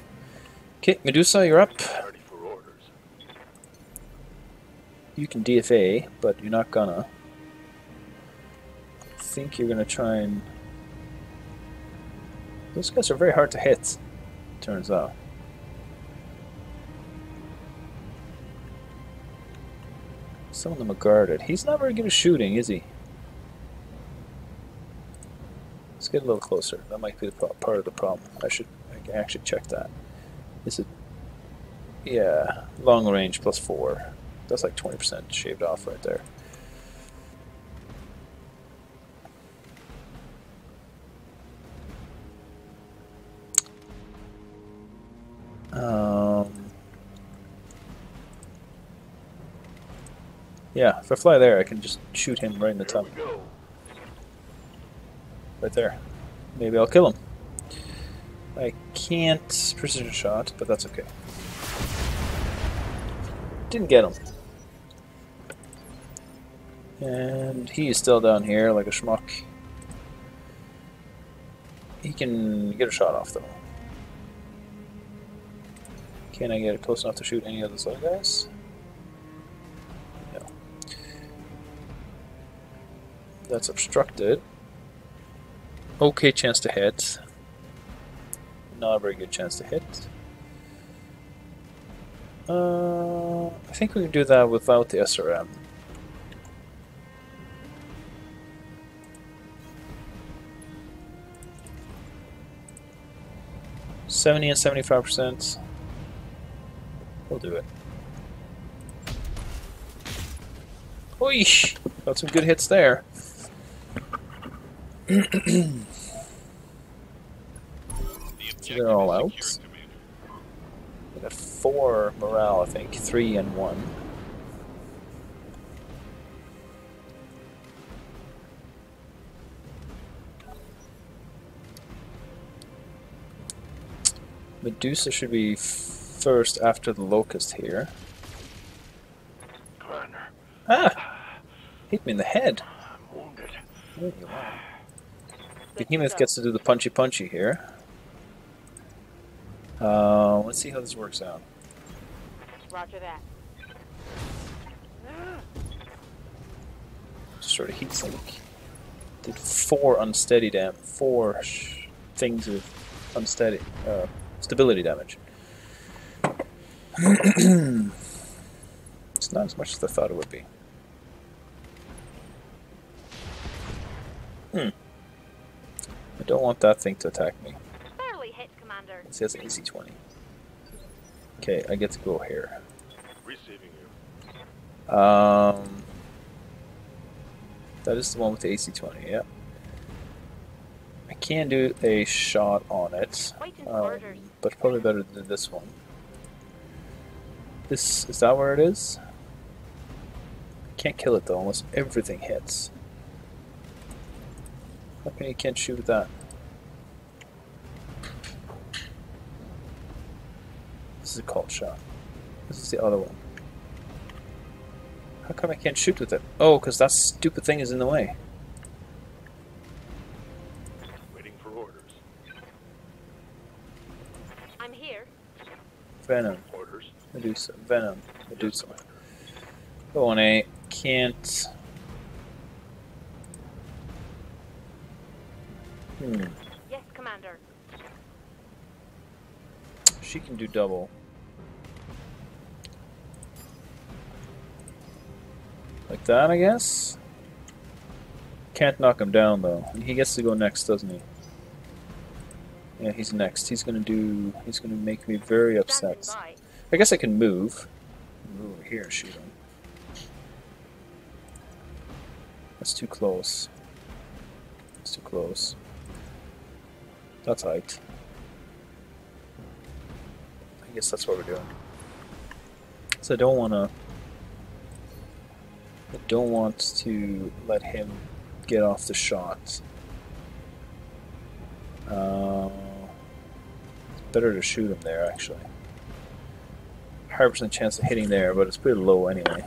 Okay, Medusa, you're up. Ready for orders. You can DFA, but you're not gonna. I think you're gonna try and. Those guys are very hard to hit, turns out. Some of them are guarded. He's not very good at shooting, is he? Let's get a little closer. That might be the part of the problem. I should I can actually check that. Is it? Yeah, long range plus four. That's like 20% shaved off right there. Um, yeah, if I fly there, I can just shoot him right in the go. Right there. Maybe I'll kill him. I can't precision shot, but that's okay. Didn't get him. And he's still down here like a schmuck. He can get a shot off though. Can I get close enough to shoot any of those other guys? No. That's obstructed. Okay chance to hit. Not a very good chance to hit. Uh, I think we can do that without the SRM. Seventy and seventy-five percent. We'll do it. Oi! Got some good hits there. [clears throat] The they're all out? is secured, Commander. We got four morale, I think. Three and one. Medusa should be first after the Locust here. Ah! Hit me in the head. I'm wounded. There you are. Behemoth gets to do the punchy punchy here. Uh, let's see how this works out. Roger that. Sort of heat sink. Did four unsteady dam, four sh- things with unsteady uh, stability damage. [clears throat] it's not as much as I thought it would be. Hmm. I don't want that thing to attack me. Barely hit, Commander. It says AC20. Okay, I get to go here. Receiving you. Um, that is the one with the AC20, yeah. I can do a shot on it, um, but probably better than this one. This is that where it is? Can't kill it though unless everything hits. How come you can't shoot with that? Is a called shot. This is the other one. How come I can't shoot with it? Oh, because that stupid thing is in the way. Waiting for orders. I'm here. Venom, Orders. Medusa, Venom, Medusa. Go on A. Can't. Hmm. Yes, Commander. She can do double. That, I guess? Can't knock him down, though. He gets to go next, doesn't he? Yeah, he's next. He's gonna do. He's gonna make me very upset. I guess I can move. Move over here shoot him. That's too close. That's too close. That's height. I guess that's what we're doing. So I don't want to. I don't want to let him get off the shot. Uh, it's better to shoot him there, actually. 100% chance of hitting there, but it's pretty low anyway.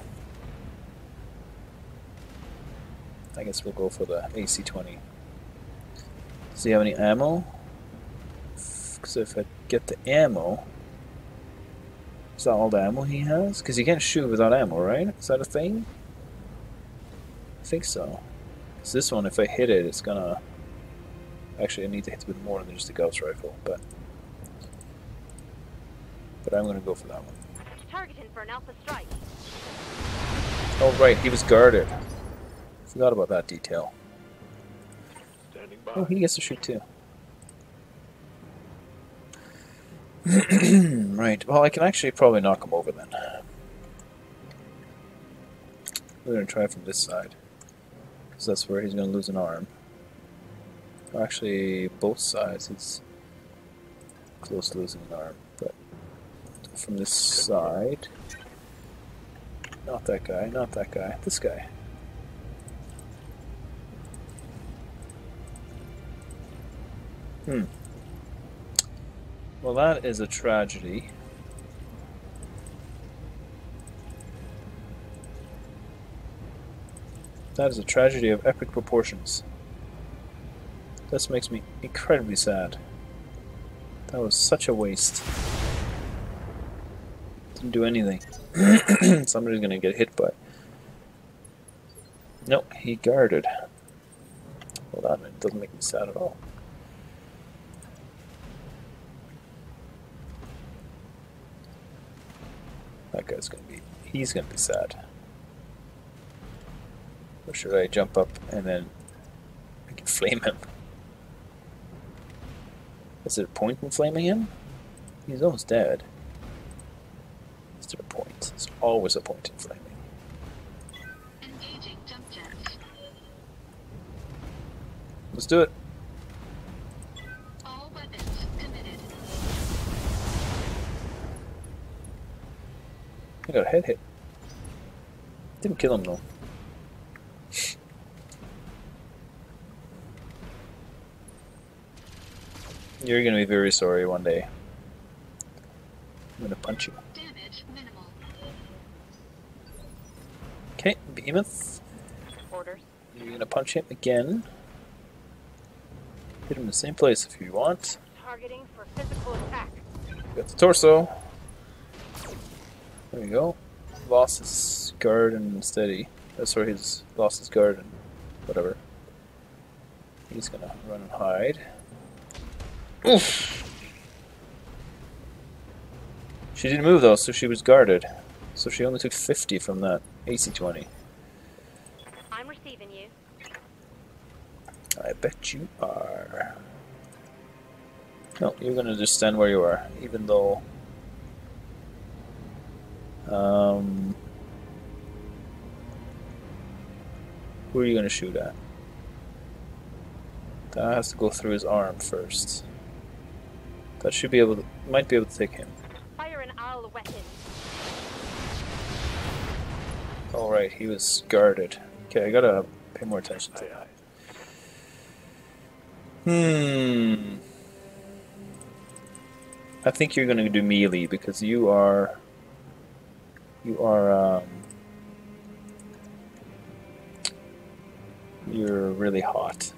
I guess we'll go for the AC-20. Does he have any ammo? Because if I get the ammo... Is that all the ammo he has? Because you can't shoot without ammo, right? Is that a thing? I so. Because this one, if I hit it, it's gonna... Actually, I need to hit it with more than just a Gauss rifle, but... But I'm gonna go for that one. Targeting for an alpha strike. Oh right, he was guarded. Forgot about that detail. Standing by. Oh, he gets to shoot too. [clears throat] right. Well, I can actually probably knock him over then. We're gonna try from this side, because that's where he's gonna lose an arm. Or actually, both sides. He's close to losing an arm, but from this side. Not that guy. Not that guy. This guy. Hmm. Well, that is a tragedy. That is a tragedy of epic proportions. This makes me incredibly sad. That was such a waste. Didn't do anything. [clears throat] Somebody's gonna get hit by. No, he guarded. Hold on, it doesn't make me sad at all. That guy's gonna be. He's gonna be sad. Or should I jump up and then I can flame him? Is there a point in flaming him? He's almost dead. Is there a point? There's always a point in flaming. Engaging jump jets. Let's do it. All weapons committed. I got a head hit. Didn't kill him though. You're gonna be very sorry one day. I'm gonna punch you. Damage minimal. Okay, Behemoth. Orders. You're gonna punch him again. Hit him in the same place if you want. Targeting for physical attack. Got the torso. There we go. Lost his guard and steady. Uh, sorry, he's lost his guard and whatever. He's gonna run and hide. Oof! She didn't move though, so she was guarded. So she only took 50 from that AC 20. I'm receiving you. I bet you are. No, you're gonna just stand where you are, even though. Um, who are you gonna shoot at? That has to go through his arm first. That should be able to, might be able to take him. Fire an owl weapon. Alright, he was guarded. Okay, I gotta pay more attention to that. Hmm. I think you're gonna do melee because you are. You are. Um, you're really hot.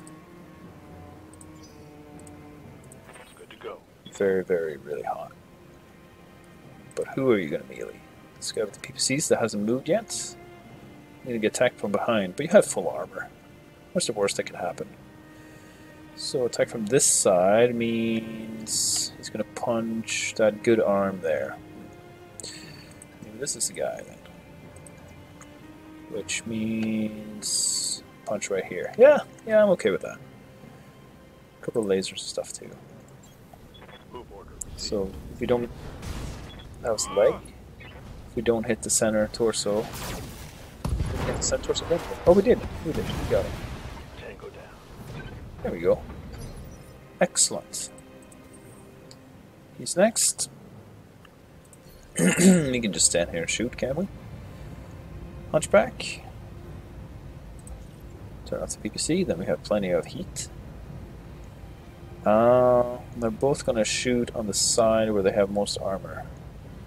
Very, very, really hot. But who are you gonna melee? This guy with the PPCs that hasn't moved yet? You need to get attacked from behind, but you have full armor. What's the worst that can happen? So attack from this side means he's gonna punch that good arm there. Maybe this is the guy then. Which means punch right here. Yeah, yeah, I'm okay with that. A couple of lasers and stuff too. Move order. received. So if we don't, that was leg. If we don't hit the center torso, did we hit the center torso? Oh, we did. We did. We got it. Tango down. There we go. Excellent. He's next. [clears throat] we can just stand here and shoot, can't we? Hunchback. Turn off the PPC, then we have plenty of heat. Uh, they're both gonna shoot on the side where they have most armor.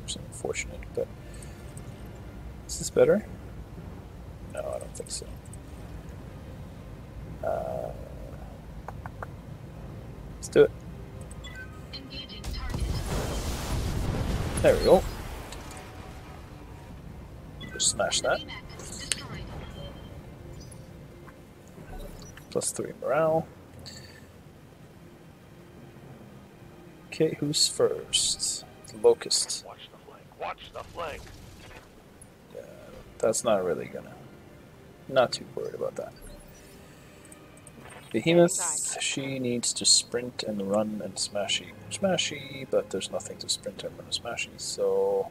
Which is unfortunate, but is this better? No, I don't think so. Uh, let's do it. There we go. Just smash that. Plus Three morale. Okay, who's first? Locust. Watch the flank. Watch the flank. Yeah, that's not really gonna. Not too worried about that. Behemoth, she needs to sprint and run and smashy. Smashy, but there's nothing to sprint and run and smashy, so.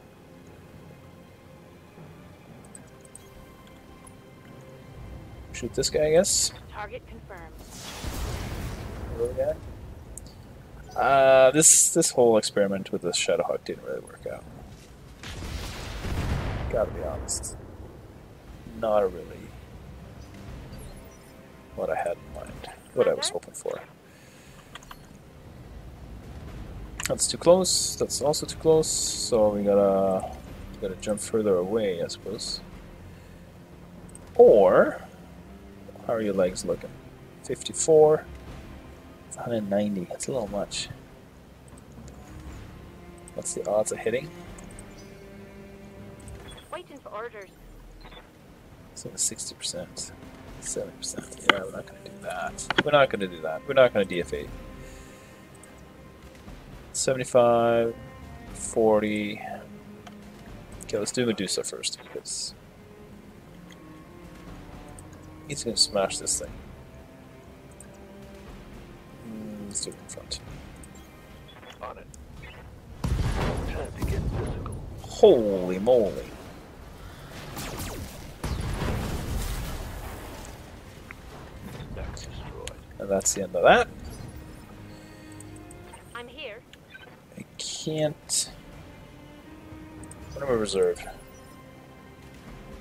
Shoot this guy, I guess. Target confirmed. Little guy. Uh, this this whole experiment with the Shadowhawk didn't really work out. Gotta be honest. Not really what I had in mind. What I was hoping for. That's too close. That's also too close. So we gotta gotta jump further away, I suppose. Or How are your legs looking? 54. It's 190. That's a little much. What's the odds of hitting? Waiting for orders. Like 60%. 70%. Yeah, we're not going to do that. We're not going to do that. We're not going to DFA. 75, 40. Okay, let's do Medusa first because he's going to smash this thing. Mm, let's do it in front. On it. Time to get physical. Holy moly. And that's the end of that. I'm here. I can't. What am I reserved?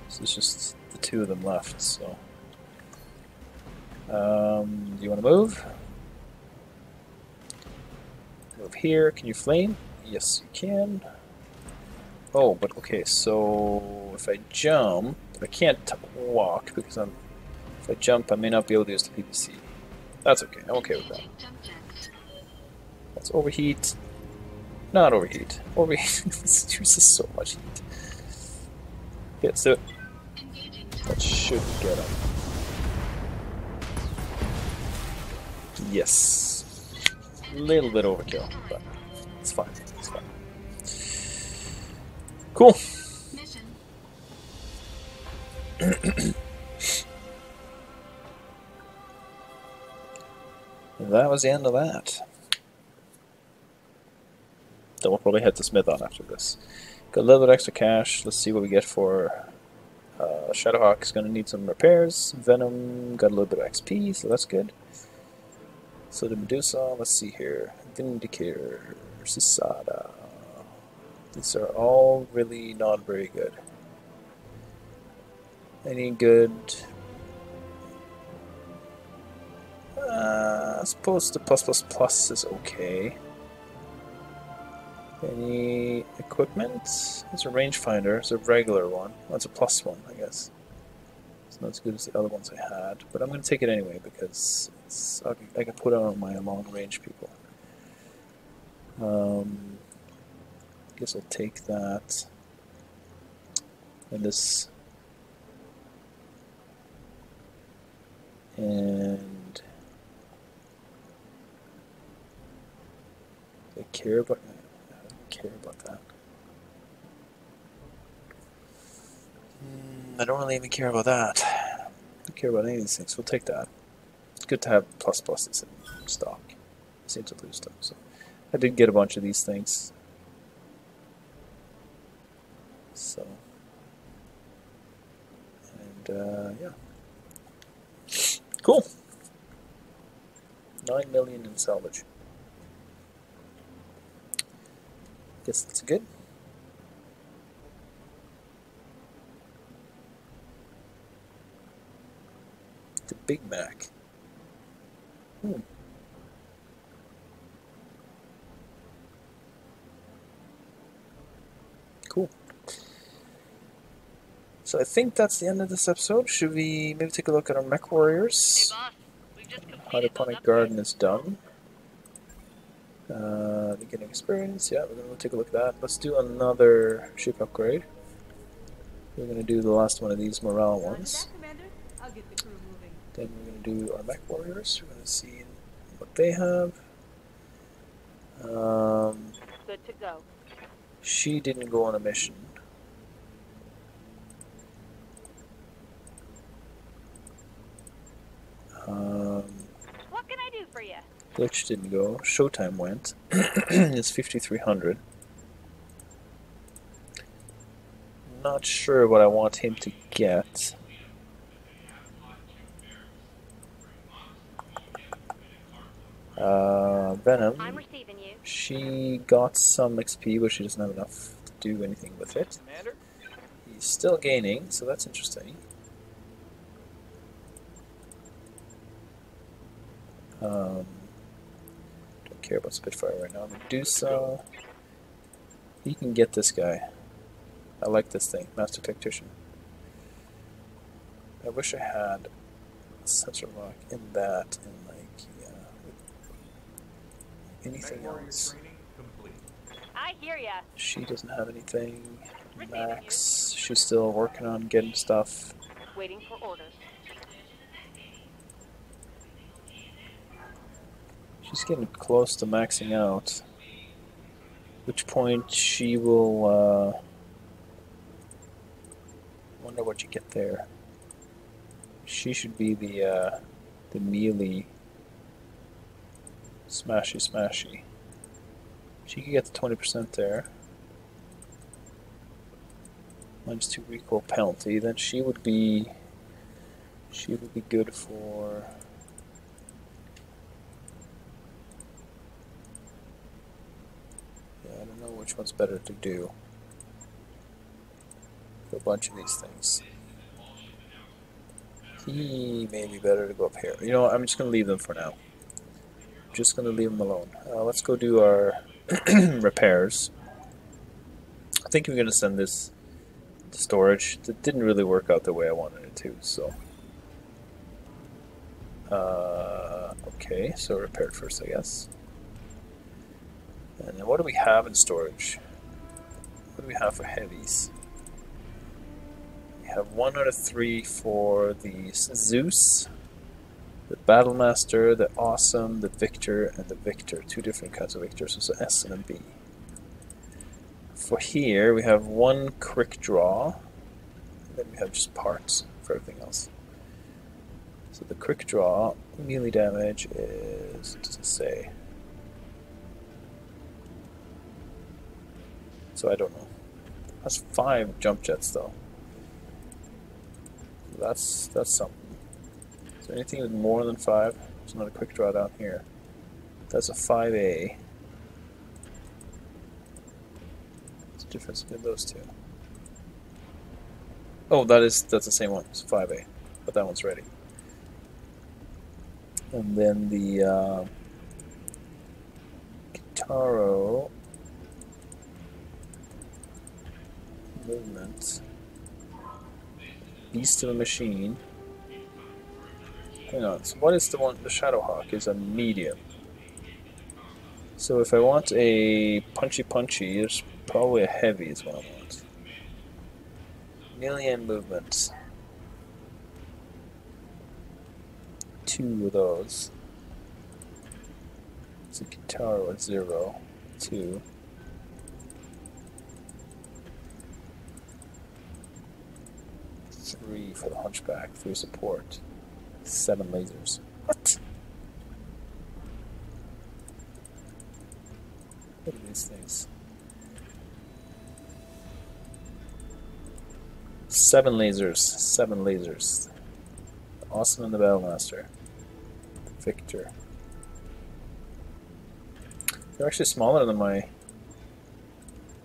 So there's just the two of them left, so. Um, do you want to move? Move here. Can you flame? Yes, you can. Oh, but okay, so if I jump, I can't walk because I'm. If I jump, I may not be able to use the PPC. That's okay. I'm okay with that. Let's overheat. Not overheat. Overheat. [laughs] this uses so much heat. Yeah, let's it. That should get him. Yes. A little bit overkill, but it's fine. It's fine. Cool. Mission. [clears throat] That was the end of that. Then we'll probably head to Smithon after this. Got a little bit extra cash. Let's see what we get for uh, Shadowhawk. is going to need some repairs. Venom got a little bit of XP, so that's good. So the Medusa, let's see here. Vindicator, Susada. These are all really not very good. Any good uh, I suppose the plus plus plus is okay. Any equipment? It's a rangefinder. It's a regular one. It's a plus one, I guess. Not as good as the other ones I had, but I'm going to take it anyway because I can, I can put it on my long range people. Um, guess I'll take that. And this. And do I care about I don't care about that. Mm, I don't really even care about that. I don't care about any of these things. We'll take that. It's good to have plus pluses in stock. I seem to lose them, so I did get a bunch of these things. So and uh, yeah. Cool. Nine million in salvage. Guess that's good. The Big Mac. Hmm. Cool. So I think that's the end of this episode. Should we maybe take a look at our mech warriors? Hydroponic garden is done. Uh, beginning experience, yeah, we're gonna take a look at that. Let's do another ship upgrade. We're gonna do the last one of these morale ones. Then we're gonna do our mech warriors. We're gonna see what they have. Um, Good to go. she didn't go on a mission. Um, What can I do for you? Glitch didn't go. Showtime went. [clears throat] it's 5300. Not sure what I want him to get. Uh, Venom. I'm receiving you. She got some XP, but she doesn't have enough to do anything with it. He's still gaining, so that's interesting. Um, don't care about Spitfire right now. Medusa. He can get this guy. I like this thing, Master Tactician. I wish I had Sensor lock in that, and like, yeah. Anything else? I hear ya. She doesn't have anything. Max, she's still working on getting stuff. Waiting for orders. She's getting close to maxing out. Which point she will. Uh, wonder what you get there. She should be the uh, the melee smashy smashy. She could get the twenty percent there. Minus two recoil penalty. Then she would be. She would be good for. Yeah, I don't know which one's better to do. A bunch of these things. He may be better to go up here. You know, what, I'm just going to leave them for now. Just going to leave them alone. Uh, let's go do our [clears throat] repairs. I think we're going to send this to storage. It didn't really work out the way I wanted it to, so. Uh, okay, so repaired first, I guess. And then what do we have in storage? What do we have for heavies? We have one out of three for the Zeus, the Battlemaster, the Awesome, the Victor, and the Victor. Two different kinds of Victors, so S and a B. For here, we have one Quickdraw, then we have just parts for everything else. So the Quickdraw melee damage is, does it say? So I don't know. That's five jump jets though. That's that's something. Is anything with more than five? There's another Quickdraw down here. That's a 5A. What's the difference between those two? Oh, that is that's the same one. It's 5A, but that one's ready. And then the uh, Kintaro movement. Beast of a machine. Hang on, so what is the one? The Shadowhawk is a medium. So if I want a punchy punchy, it's probably a heavy is what I want. Million movements. Two of those. It's a guitar at zero. Two. Three for the hunchback, three support. Seven lasers. What? What are these things? Seven lasers. Seven lasers. Awesome and the Battlemaster. Victor. They're actually smaller than my.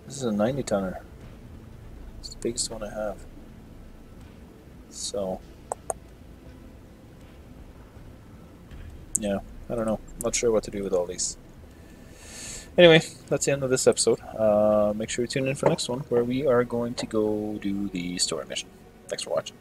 This is a 90 tonner. It's the biggest one I have. So. Yeah, I don't know. Not sure what to do with all these. Anyway, that's the end of this episode. Uh, make sure you tune in for next one, where we are going to go do the story mission. Thanks for watching.